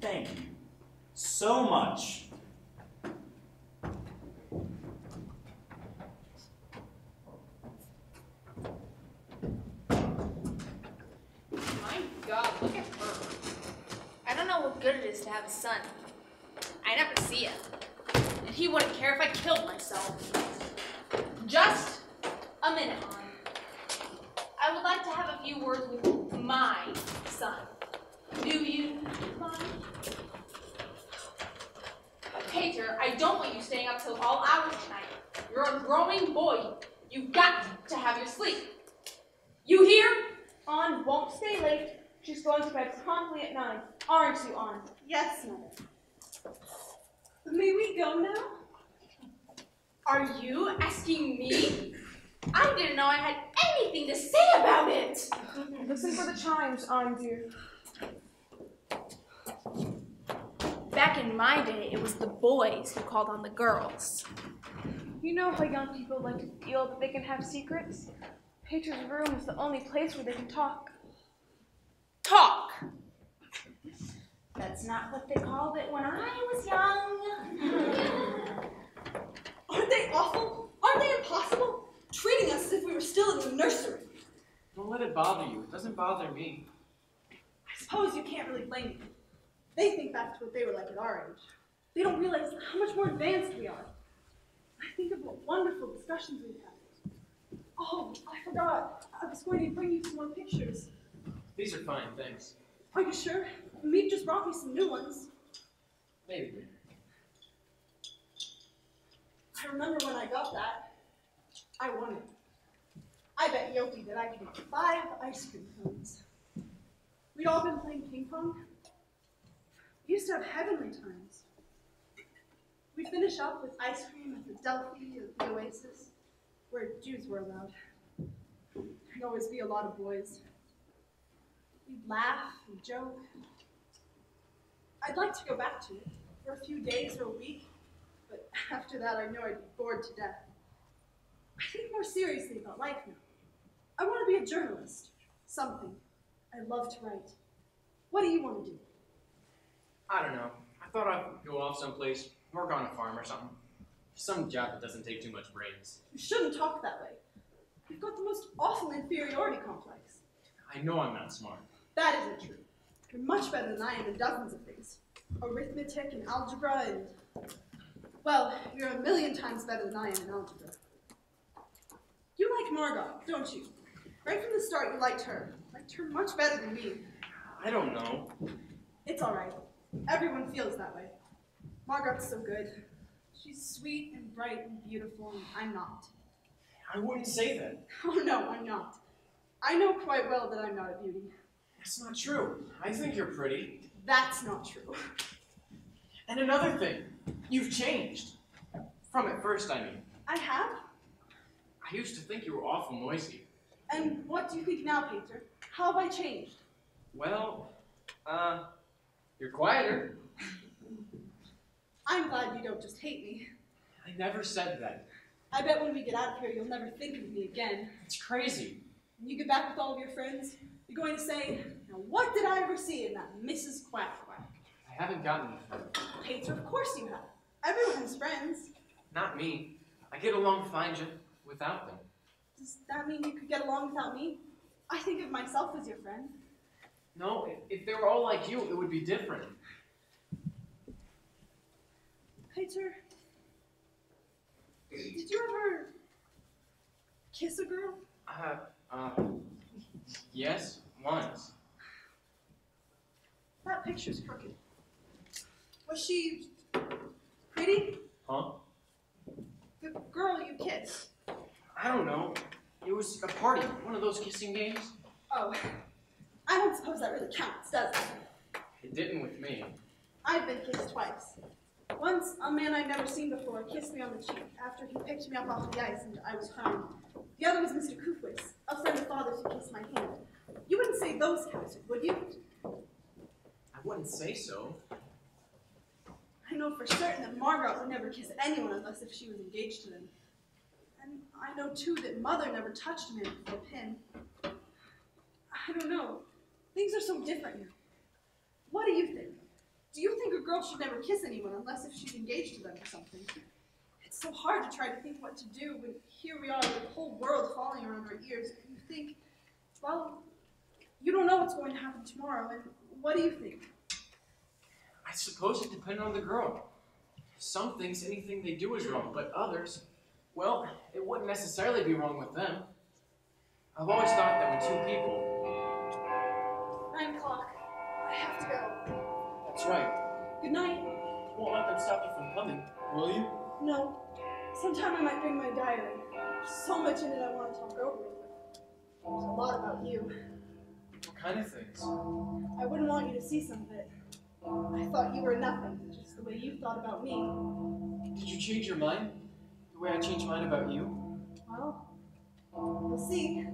Thank you so much. My god, look at her. I don't know what good it is have a son. I never see him. And he wouldn't care if I killed myself. Just a minute, Mom. I would like to have a few words with my son. Do you mind? Peter, I don't want you staying up till all hours tonight. You're a growing boy. You've got to have your sleep. You hear? Anne won't stay late. She's going to bed promptly at nine. Aren't you, Anne? Yes, Mother. May we go now? Are you asking me? I didn't know I had anything to say about it. Listen for the chimes, dear. Back in my day, it was the boys who called on the girls. You know how young people like to feel that they can have secrets? Peter's room is the only place where they can talk. Talk! That's not what they called it when I was young. Aren't they awful? Aren't they impossible? Treating us as if we were still in the nursery. Don't let it bother you. It doesn't bother me. I suppose you can't really blame them. They think back to what they were like at our age. They don't realize how much more advanced we are. I think of what wonderful discussions we've had. Oh, I forgot. I was going to bring you some more pictures. These are fine, thanks. Are you sure? Miep just brought me some new ones. Maybe. I remember when I got that. I won it. I bet Jopie that I could eat five ice cream cones. We'd all been playing ping pong. We used to have heavenly times. We'd finish up with ice cream at the Delphi or the Oasis, where Jews were allowed. There'd always be a lot of boys. We'd laugh and joke. I'd like to go back to it for a few days or a week, but after that I know I'd be bored to death. I think more seriously about life now. I want to be a journalist. Something. I love to write. What do you want to do? I don't know. I thought I'd go off someplace, work on a farm or something. Some job that doesn't take too much brains. You shouldn't talk that way. You've got the most awful inferiority complex. I know I'm not smart. That isn't true. You're much better than I am in dozens of things. Arithmetic and algebra and... Well, you're a million times better than I am in algebra. You like Margot, don't you? Right from the start, you liked her. Liked her much better than me. I don't know. It's all right. Everyone feels that way. Margot's so good. She's sweet and bright and beautiful, and I'm not. I wouldn't say that. Oh no, I'm not. I know quite well that I'm not a beauty. That's not true. I think you're pretty. That's not true. And another thing, you've changed. From at first, I mean. I have? I used to think you were awful noisy. And what do you think now, Peter? How have I changed? Well, uh, you're quieter. I'm glad you don't just hate me. I never said that. I bet when we get out of here, you'll never think of me again. It's crazy. When you get back with all of your friends, you're going to say, now what did I ever see in that Mrs. Quack Quack? I haven't gotten any friends. Peter, of course you have. Everyone has friends. Not me. I get along fine just without them. Does that mean you could get along without me? I think of myself as your friend. No, if, they were all like you, it would be different. Peter, did you ever kiss a girl? Uh, uh, yes, once. That picture's crooked. Was she pretty? Huh? The girl you kissed. I don't know. It was a party, one of those kissing games. Oh, I don't suppose that really counts, does it? It didn't with me. I've been kissed twice. Once, a man I'd never seen before kissed me on the cheek after he picked me up off the ice and I was crying. The other was Mr. Koophuis, a friend of father's who kissed my hand. You wouldn't say those counted, would you? I wouldn't say so. I know for certain that Margaret would never kiss anyone unless if she was engaged to them. And I know too that mother never touched a man a him. I don't know. Things are so different now. What do you think? Do you think a girl should never kiss anyone unless if she's engaged to them or something? It's so hard to try to think what to do when here we are with the whole world falling around our ears and you think, well, you don't know what's going to happen tomorrow, and what do you think? I suppose it depends on the girl. Some things, anything they do is wrong, but others, well, it wouldn't necessarily be wrong with them. I've always thought that when two people. Nine o'clock. I have to go. That's right. Good night. Won't let them stop you from coming, will you? No. Sometime I might bring my diary. There's so much in it I want to talk over with. There's a lot about you. What kind of things? I wouldn't want you to see some of it. I thought you were nothing, just the way you thought about me. Did you change your mind? The way I changed mine about you? Well, we'll see.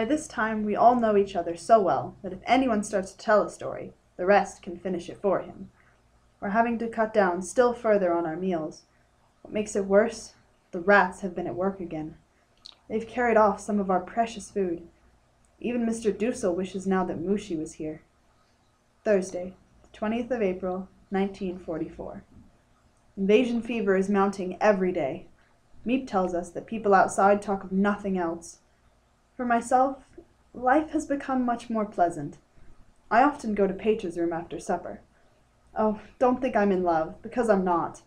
By this time, we all know each other so well that if anyone starts to tell a story, the rest can finish it for him. We're having to cut down still further on our meals. What makes it worse, the rats have been at work again. They've carried off some of our precious food. Even Mr. Dussel wishes now that Mouschi was here. Thursday, the 20th of April, 1944. Invasion fever is mounting every day. Miep tells us that people outside talk of nothing else. For myself, life has become much more pleasant. I often go to Peter's room after supper. Oh, don't think I'm in love, because I'm not.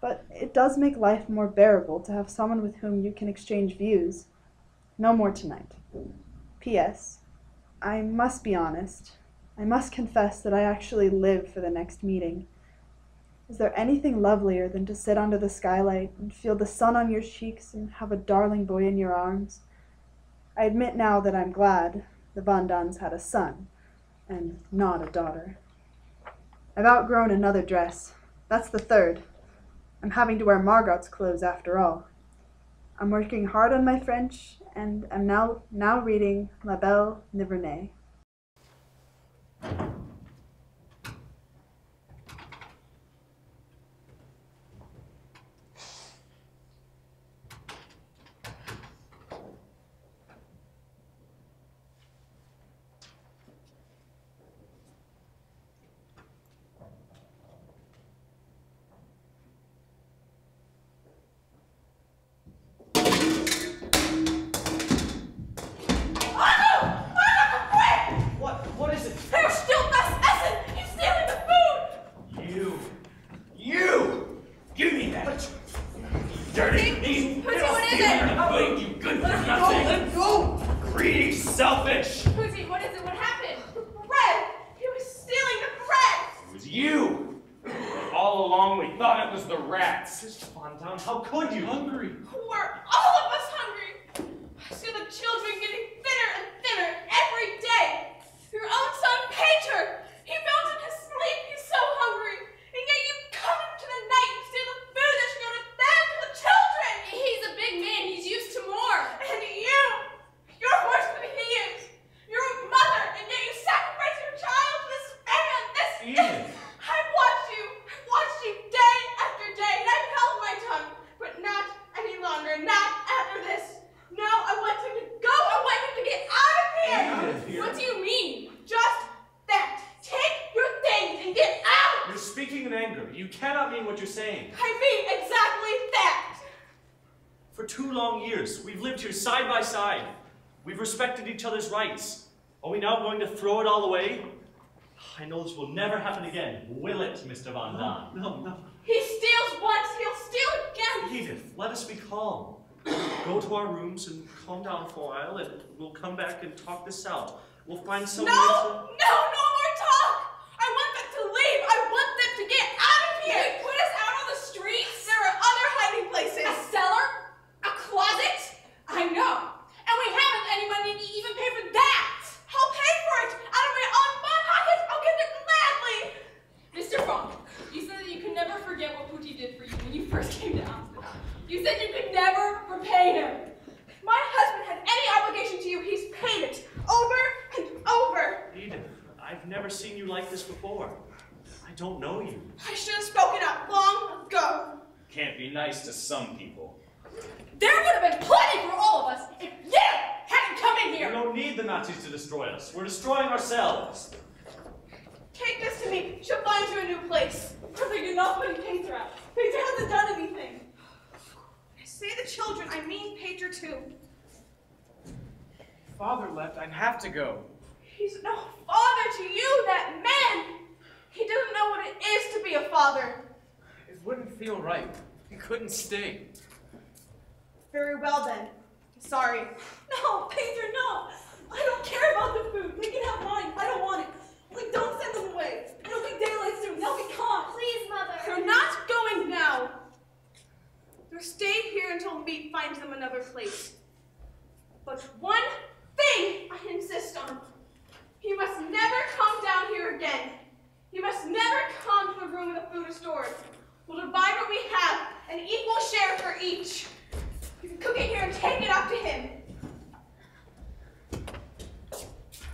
But it does make life more bearable to have someone with whom you can exchange views. No more tonight. P.S. I must be honest. I must confess that I actually live for the next meeting. Is there anything lovelier than to sit under the skylight and feel the sun on your cheeks and have a darling boy in your arms? I admit now that I'm glad the Von had a son and not a daughter. I've outgrown another dress. That's the third. I'm having to wear Margot's clothes after all. I'm working hard on my French and am now now reading La Belle Nivernaise. Mr. Van Daan? No, no. He steals once, he'll steal again. Edith, let us be calm. Go to our rooms and calm down for a while, and we'll come back and talk this out. We'll find some no, way no, no more talk. I want them to leave. I want them to get out of here. They put us out on the streets. There are other hiding places. A cellar, a closet. I know, and we haven't any money to even pay for that. I'll pay for it out of my own pocket. I'll give it gladly. Mr. Frank, you said that you could never forget what Putti did for you when you first came to Amsterdam. You said you could never repay him. If my husband had any obligation to you, he's paid it over and over. Edith, I've never seen you like this before. I don't know you. I should have spoken up long ago. Can't be nice to some people. There would have been plenty for all of us if you hadn't come in here. We don't need the Nazis to destroy us. We're destroying ourselves. Take this to me. She'll find you a new place. Perfect enough putting Peter out. Peter hasn't done anything. I say the children, I mean Peter too. Father left, I'd have to go. He's no father to you, that man. He doesn't know what it is to be a father. It wouldn't feel right. He couldn't stay. Very well then. Sorry. No, Peter, no. I don't care about the food. They can have mine. I don't want it. Like, don't send them away. It'll be daylight soon. They'll be caught. Please, Mother. They're not going now. They're staying here until Miep finds them another place. But one thing I insist on. He must never come down here again. He must never come to the room where the food is stored. We'll divide what we have, an equal share for each. You can cook it here and take it up to him.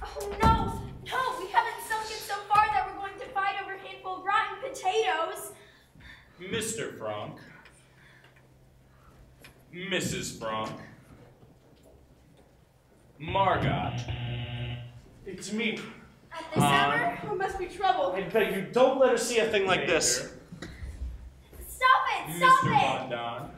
Oh no, no, we haven't sunk it so far that we're going to fight over a handful of rotten potatoes. Mr. Frank. Mrs. Frank. Margot. It's me. At this hour? There must be trouble. I beg you, don't let her see a thing like this. Stop it, stop Mr. it! Van Daan.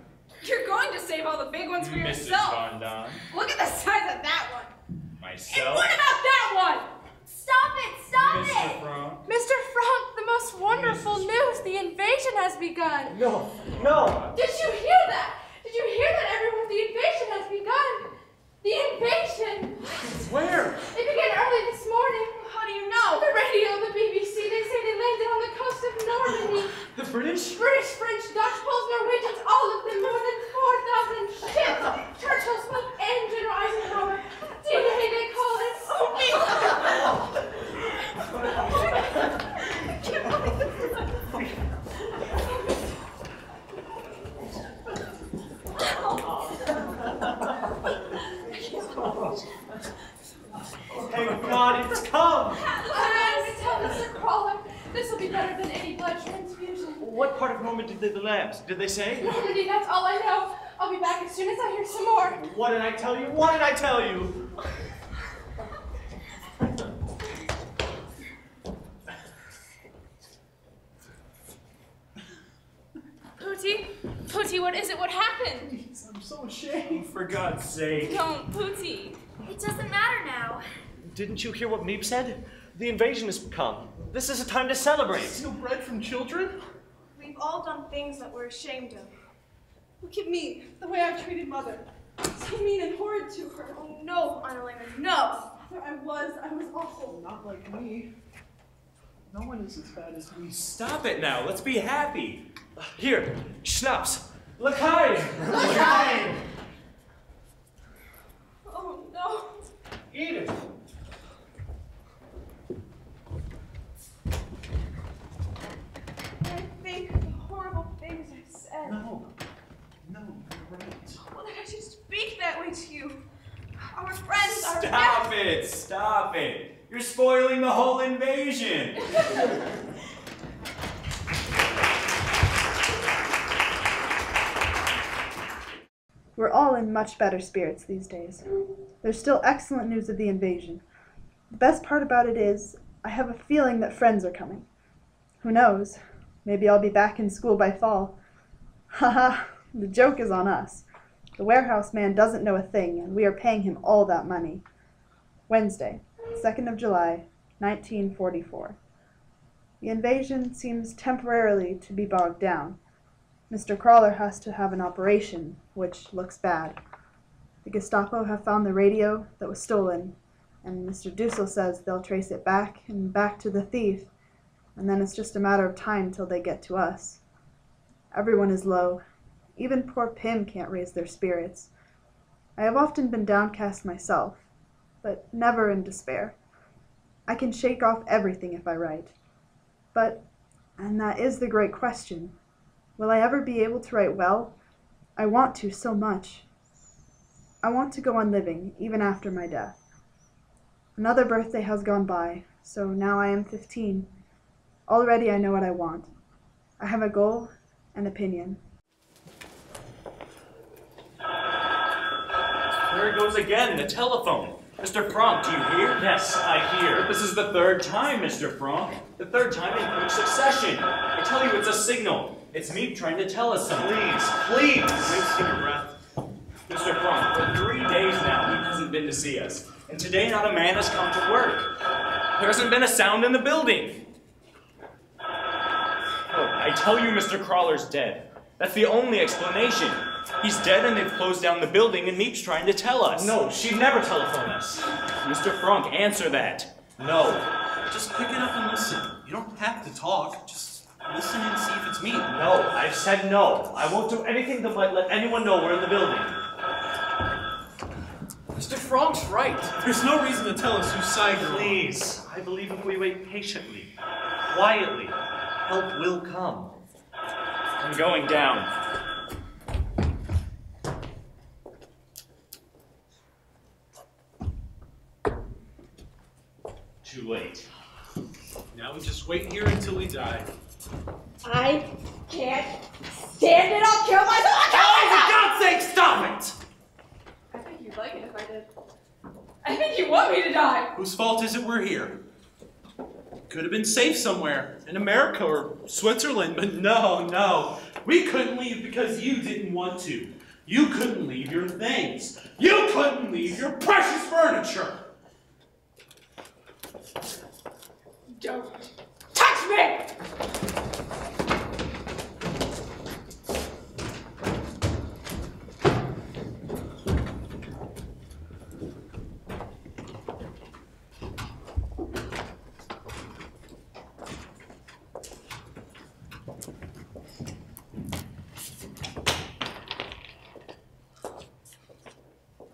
You're going to save all the big ones for Mrs. yourself. Van Daan. Look at the size of that one. And Myself. what about that one? Stop it, stop Mr. it! Frank. Mr. Frank, the most wonderful Mrs. news! The invasion has begun! No, no. Did you hear that? Did you hear that, everyone? The invasion has begun! The invasion! Where? It began early this morning. How do you know? The radio, the BBC, they say they landed on the coast of Normandy. The British? British, French, Dutch, Poles, Norwegians, all of them, more than 4,000 ships. Churchill spoke and General Eisenhower. D-Day, they call it. Thank God it's come. I tell Mr. Kraler, this will be better than any blood transfusion. What part of Normandy did they land? Did they say? Normandy, that's all I know. I'll be back as soon as I hear some more. What did I tell you? What did I tell you? Putti, Putti, what is it? What happened? I'm so ashamed. Oh, for God's sake. Don't, Putti. It doesn't matter now. Didn't you hear what Miep said? The invasion has come. This is a time to celebrate. Steal bread from children? We've all done things that we're ashamed of. Look at me, the way I've treated Mother. So mean and horrid to her. Oh no, Annalena, no. There I was, I was awful. Not like me. No one is as bad as me. Stop it now. Let's be happy. Here, schnapps. L'chaim! L'chaim! Oh no. Eat it. I think of the horrible things I said. No. No, you're right. Oh, well, then I should speak that way to you. Our friends are Stop it! Stop it! You're spoiling the whole invasion! We're all in much better spirits these days. There's still excellent news of the invasion. The best part about it is, I have a feeling that friends are coming. Who knows? Maybe I'll be back in school by fall. Haha, the joke is on us. The warehouse man doesn't know a thing, and we are paying him all that money. Wednesday, 2nd of July, 1944. The invasion seems temporarily to be bogged down. Mr. Kraler has to have an operation, which looks bad. The Gestapo have found the radio that was stolen, and Mr. Dussel says they'll trace it back and back to the thief, and then it's just a matter of time till they get to us. Everyone is low. Even poor Pim can't raise their spirits. I have often been downcast myself, but never in despair. I can shake off everything if I write. But, and that is the great question, will I ever be able to write well? I want to so much. I want to go on living, even after my death. Another birthday has gone by, so now I am 15. Already I know what I want. I have a goal, an opinion. There it goes again, the telephone. Mr. Frank, do you hear? Yes, I hear. This is the third time, Mr. Frank. The third time in quick succession. I tell you, it's a signal. It's Miep trying to tell us something. Please, please. Wasting your breath. Mr. Frank, for three days now, he hasn't been to see us. And today, not a man has come to work. There hasn't been a sound in the building. Look, I tell you, Mr. Kraler's dead. That's the only explanation. He's dead and they've closed down the building and Miep's trying to tell us. No, she'd never telephone us. Mr. Frank, answer that. No. Just pick it up and listen. You don't have to talk. Just listen and see if it's Miep. No, I've said no. I won't do anything that might let anyone know we're in the building. Mr. Frank's right. There's no reason to tell us whose signed. you're. Please, I believe if we wait patiently, quietly, help will come. I'm going down. Too late. Now we just wait here until we die. I can't stand it. I'll kill myself. I'll kill Oh, myself. for God's sake, stop it! I think you'd like it if I did. I think you want me to die. Whose fault is it we're here? Could have been safe somewhere in America or Switzerland, but no, no. We couldn't leave because you didn't want to. You couldn't leave your things. You couldn't leave your precious furniture. Don't touch me!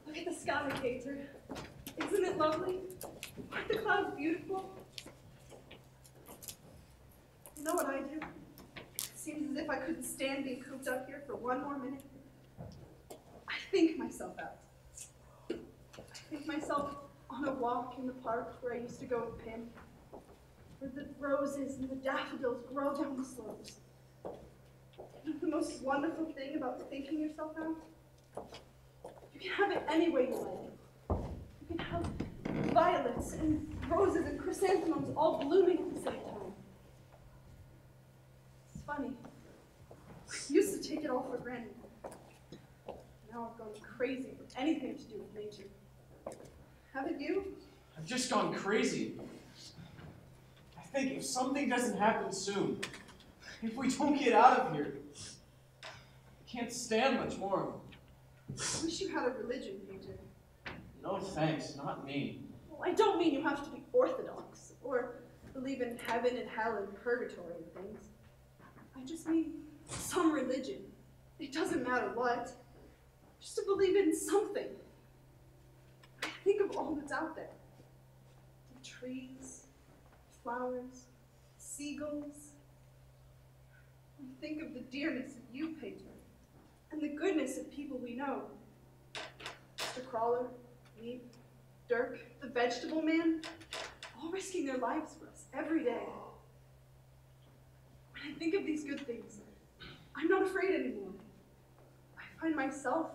Look at the sky, Gator. Isn't it lovely? Aren't the clouds beautiful? You know what I do? It seems as if I couldn't stand being cooped up here for one more minute. I think myself out. I think myself on a walk in the park where I used to go with Pim, where the roses and the daffodils grow down the slopes. The most wonderful thing about thinking yourself out? You can have it any way you like. You can have violets and roses and chrysanthemums all blooming at the same time. It's funny. I used to take it all for granted. Now I've gone crazy for anything to do with nature. Haven't you? I've just gone crazy. I think if something doesn't happen soon, if we don't get out of here, I can't stand much more. I wish you had a religion, Peter. No thanks, not me. Well, I don't mean you have to be orthodox or believe in heaven and hell and purgatory and things. I just mean some religion. It doesn't matter what. Just to believe in something. I think of all that's out there. Trees, flowers, seagulls. I think of the dearness of you, Peter, and the goodness of people we know. Mr. Kraler, Miep, Dirk, the vegetable man, all risking their lives for us every day. When I think of these good things, I'm not afraid anymore. I find myself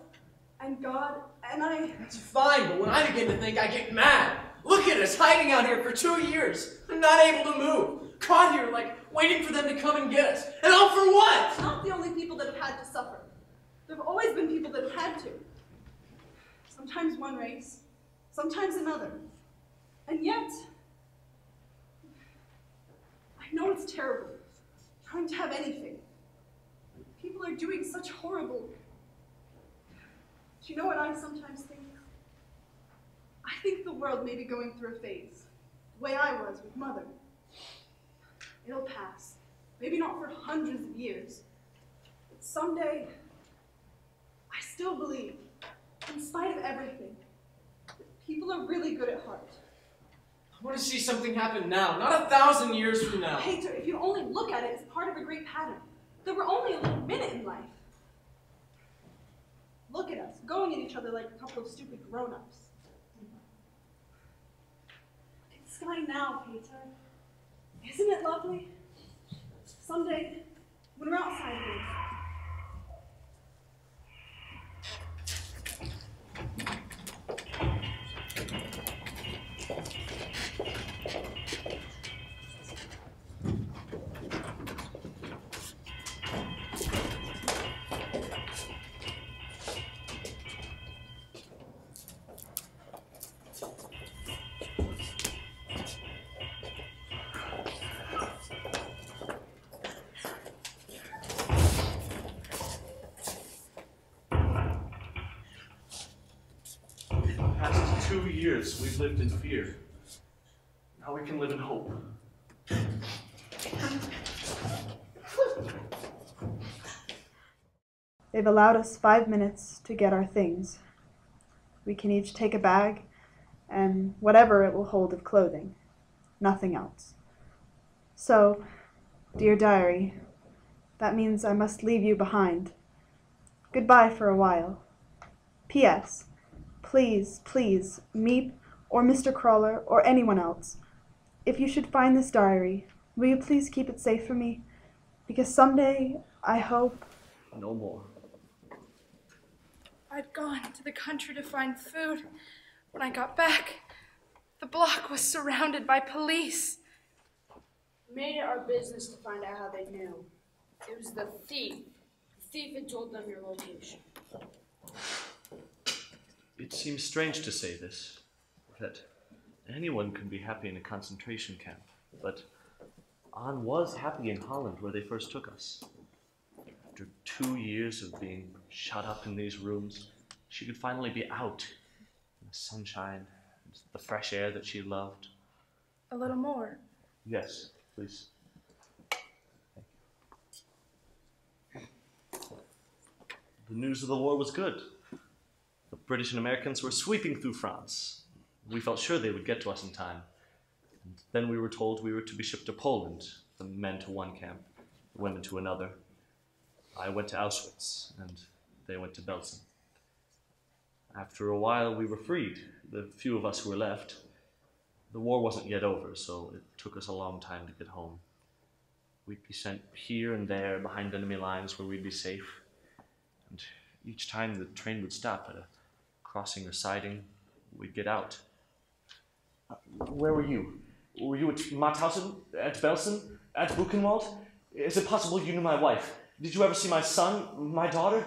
and God and I. That's fine, but when I begin to think, I get mad. Look at us hiding out here for two years, I'm not able to move, caught here like waiting for them to come and get us. And all for what? Not the only people that have had to suffer. There have always been people that have had to. Sometimes one race, sometimes another. And yet, I know it's terrible trying to have anything. People are doing such horrible. Do you know what I sometimes think? I think the world may be going through a phase, the way I was with Mother. It'll pass. Maybe not for hundreds of years, but someday, I still believe, in spite of everything, that people are really good at heart. I want to see something happen now, not a thousand years from now. Peter, if you only look at it as part of a great pattern, that we're only a little minute in life. Look at us, going at each other like a couple of stupid grown-ups. Look at the sky now, Peter. Isn't it lovely? Someday, when we're outside here, we've lived in fear. Now we can live in hope. They've allowed us five minutes to get our things. We can each take a bag and whatever it will hold of clothing, nothing else. So, dear diary, that means I must leave you behind. Goodbye for a while. P.S. Please, please, Miep or Mr. Kraler or anyone else, if you should find this diary, will you please keep it safe for me? Because someday, I hope. No more. I'd gone to the country to find food. When I got back, the block was surrounded by police. Made it our business to find out how they knew. It was the thief. The thief had told them your location. It seems strange to say this, that anyone can be happy in a concentration camp, but Anne was happy in Holland where they first took us. After two years of being shut up in these rooms, she could finally be out in the sunshine, and the fresh air that she loved. A little more. Yes, please. Thank you. The news of the war was good. The British and Americans were sweeping through France. We felt sure they would get to us in time. And then we were told we were to be shipped to Poland, the men to one camp, the women to another. I went to Auschwitz, and they went to Belsen. After a while, we were freed, the few of us who were left. The war wasn't yet over, so it took us a long time to get home. We'd be sent here and there behind enemy lines where we'd be safe. And each time the train would stop at a crossing or siding, we'd get out. Where were you? Were you at Mauthausen? At Belsen? At Buchenwald? Is it possible you knew my wife? Did you ever see my son? My daughter?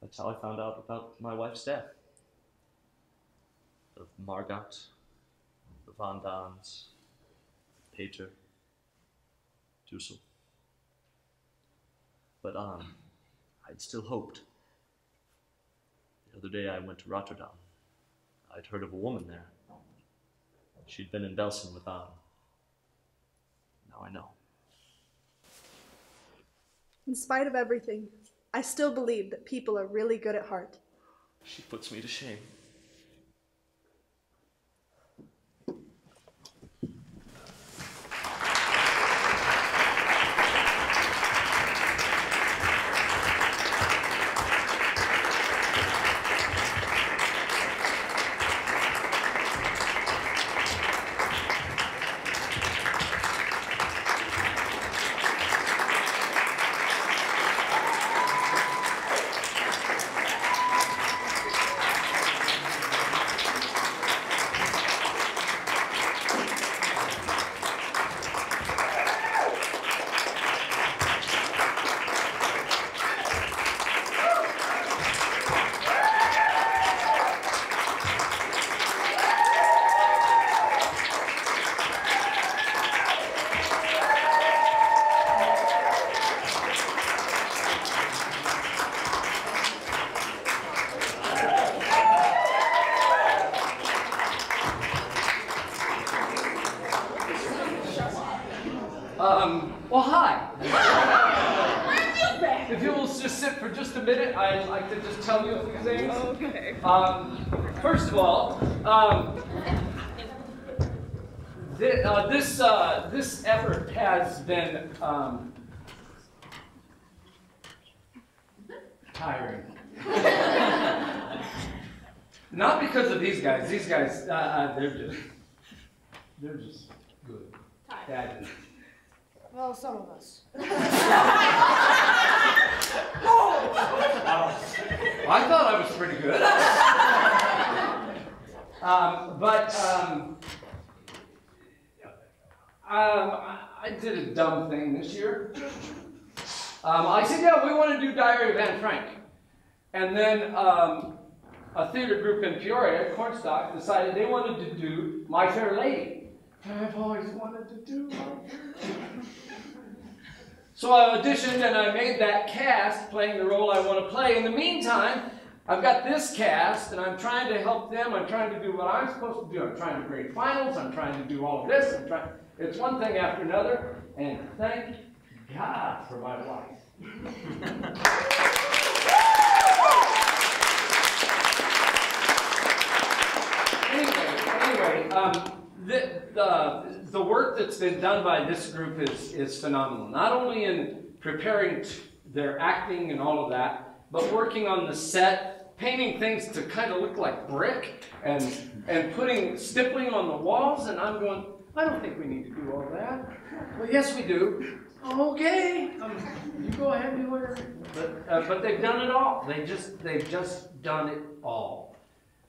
That's how I found out about my wife's death. Of Margot, the Van Daans, Peter, Dussel. But um, I'd still hoped. The other day I went to Rotterdam. I'd heard of a woman there. She'd been in Belsen with Anne. Now I know. In spite of everything, I still believe that people are really good at heart. She puts me to shame. Dumb thing this year. Um, I said, yeah, we want to do Diary of Anne Frank. And then um, a theater group in Peoria, Corn Stock, decided they wanted to do My Fair Lady. I've always wanted to do So I auditioned and I made that cast playing the role I want to play. In the meantime, I've got this cast and I'm trying to help them. I'm trying to do what I'm supposed to do. I'm trying to grade finals. I'm trying to do all of this. I'm trying. It's one thing after another. And thank God for my wife. anyway, anyway, um, the, the, the work that's been done by this group is, is phenomenal. Not only in preparing their acting and all of that, but working on the set, painting things to kind of look like brick, and, and putting stippling on the walls, and I'm going, I don't think we need to do all that. Well, yes, we do. Okay, um, you go ahead and do whatever. But, uh, but they've done it all. They just, they've just done it all.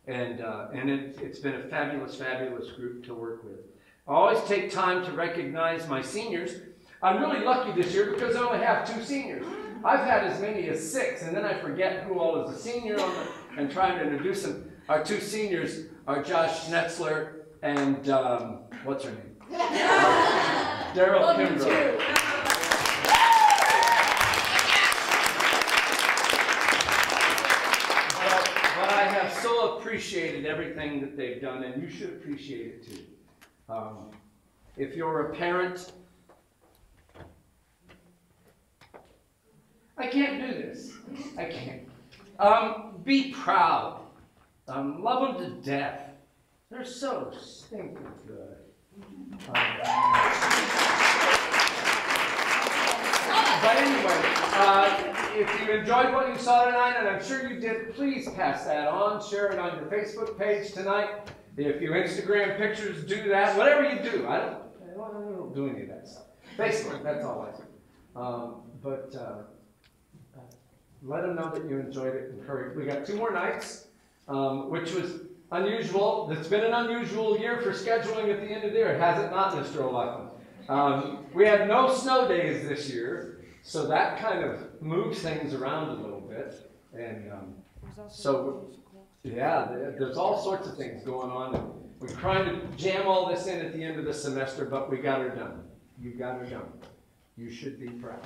And, uh, and it, it's been a fabulous, fabulous group to work with. I always take time to recognize my seniors. I'm really lucky this year because I only have two seniors. I've had as many as six, and then I forget who all is a senior on the, and trying to introduce them. Our two seniors are Josh Schnetzler and um, what's her name? Daryl Love you Kimbrough. too. But, but I have so appreciated everything that they've done, and you should appreciate it too. Um, if you're a parent, I can't do this. I can't. Um, be proud. Um, love them to death. They're so stinking good. But anyway, uh, if you enjoyed what you saw tonight, and I'm sure you did, please pass that on. Share it on your Facebook page tonight. If you Instagram pictures, do that. Whatever you do, I don't, I don't, do any of that stuff. Facebook, that's all I do. Um, but uh, let them know that you enjoyed it. Encourage. We got two more nights, um, which was unusual. It's been an unusual year for scheduling at the end of the year, has it not, Mr. O'Loughlin? Um, we had no snow days this year, so that kind of moves things around a little bit. And um, so, yeah, there's all sorts of things going on. and We're trying to jam all this in at the end of the semester, but we got her done. You got her done. You should be proud.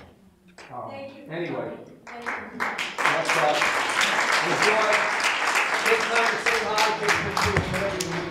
Um, Anyway, that's. Enjoy. Time to say hi, take pictures, whatever you need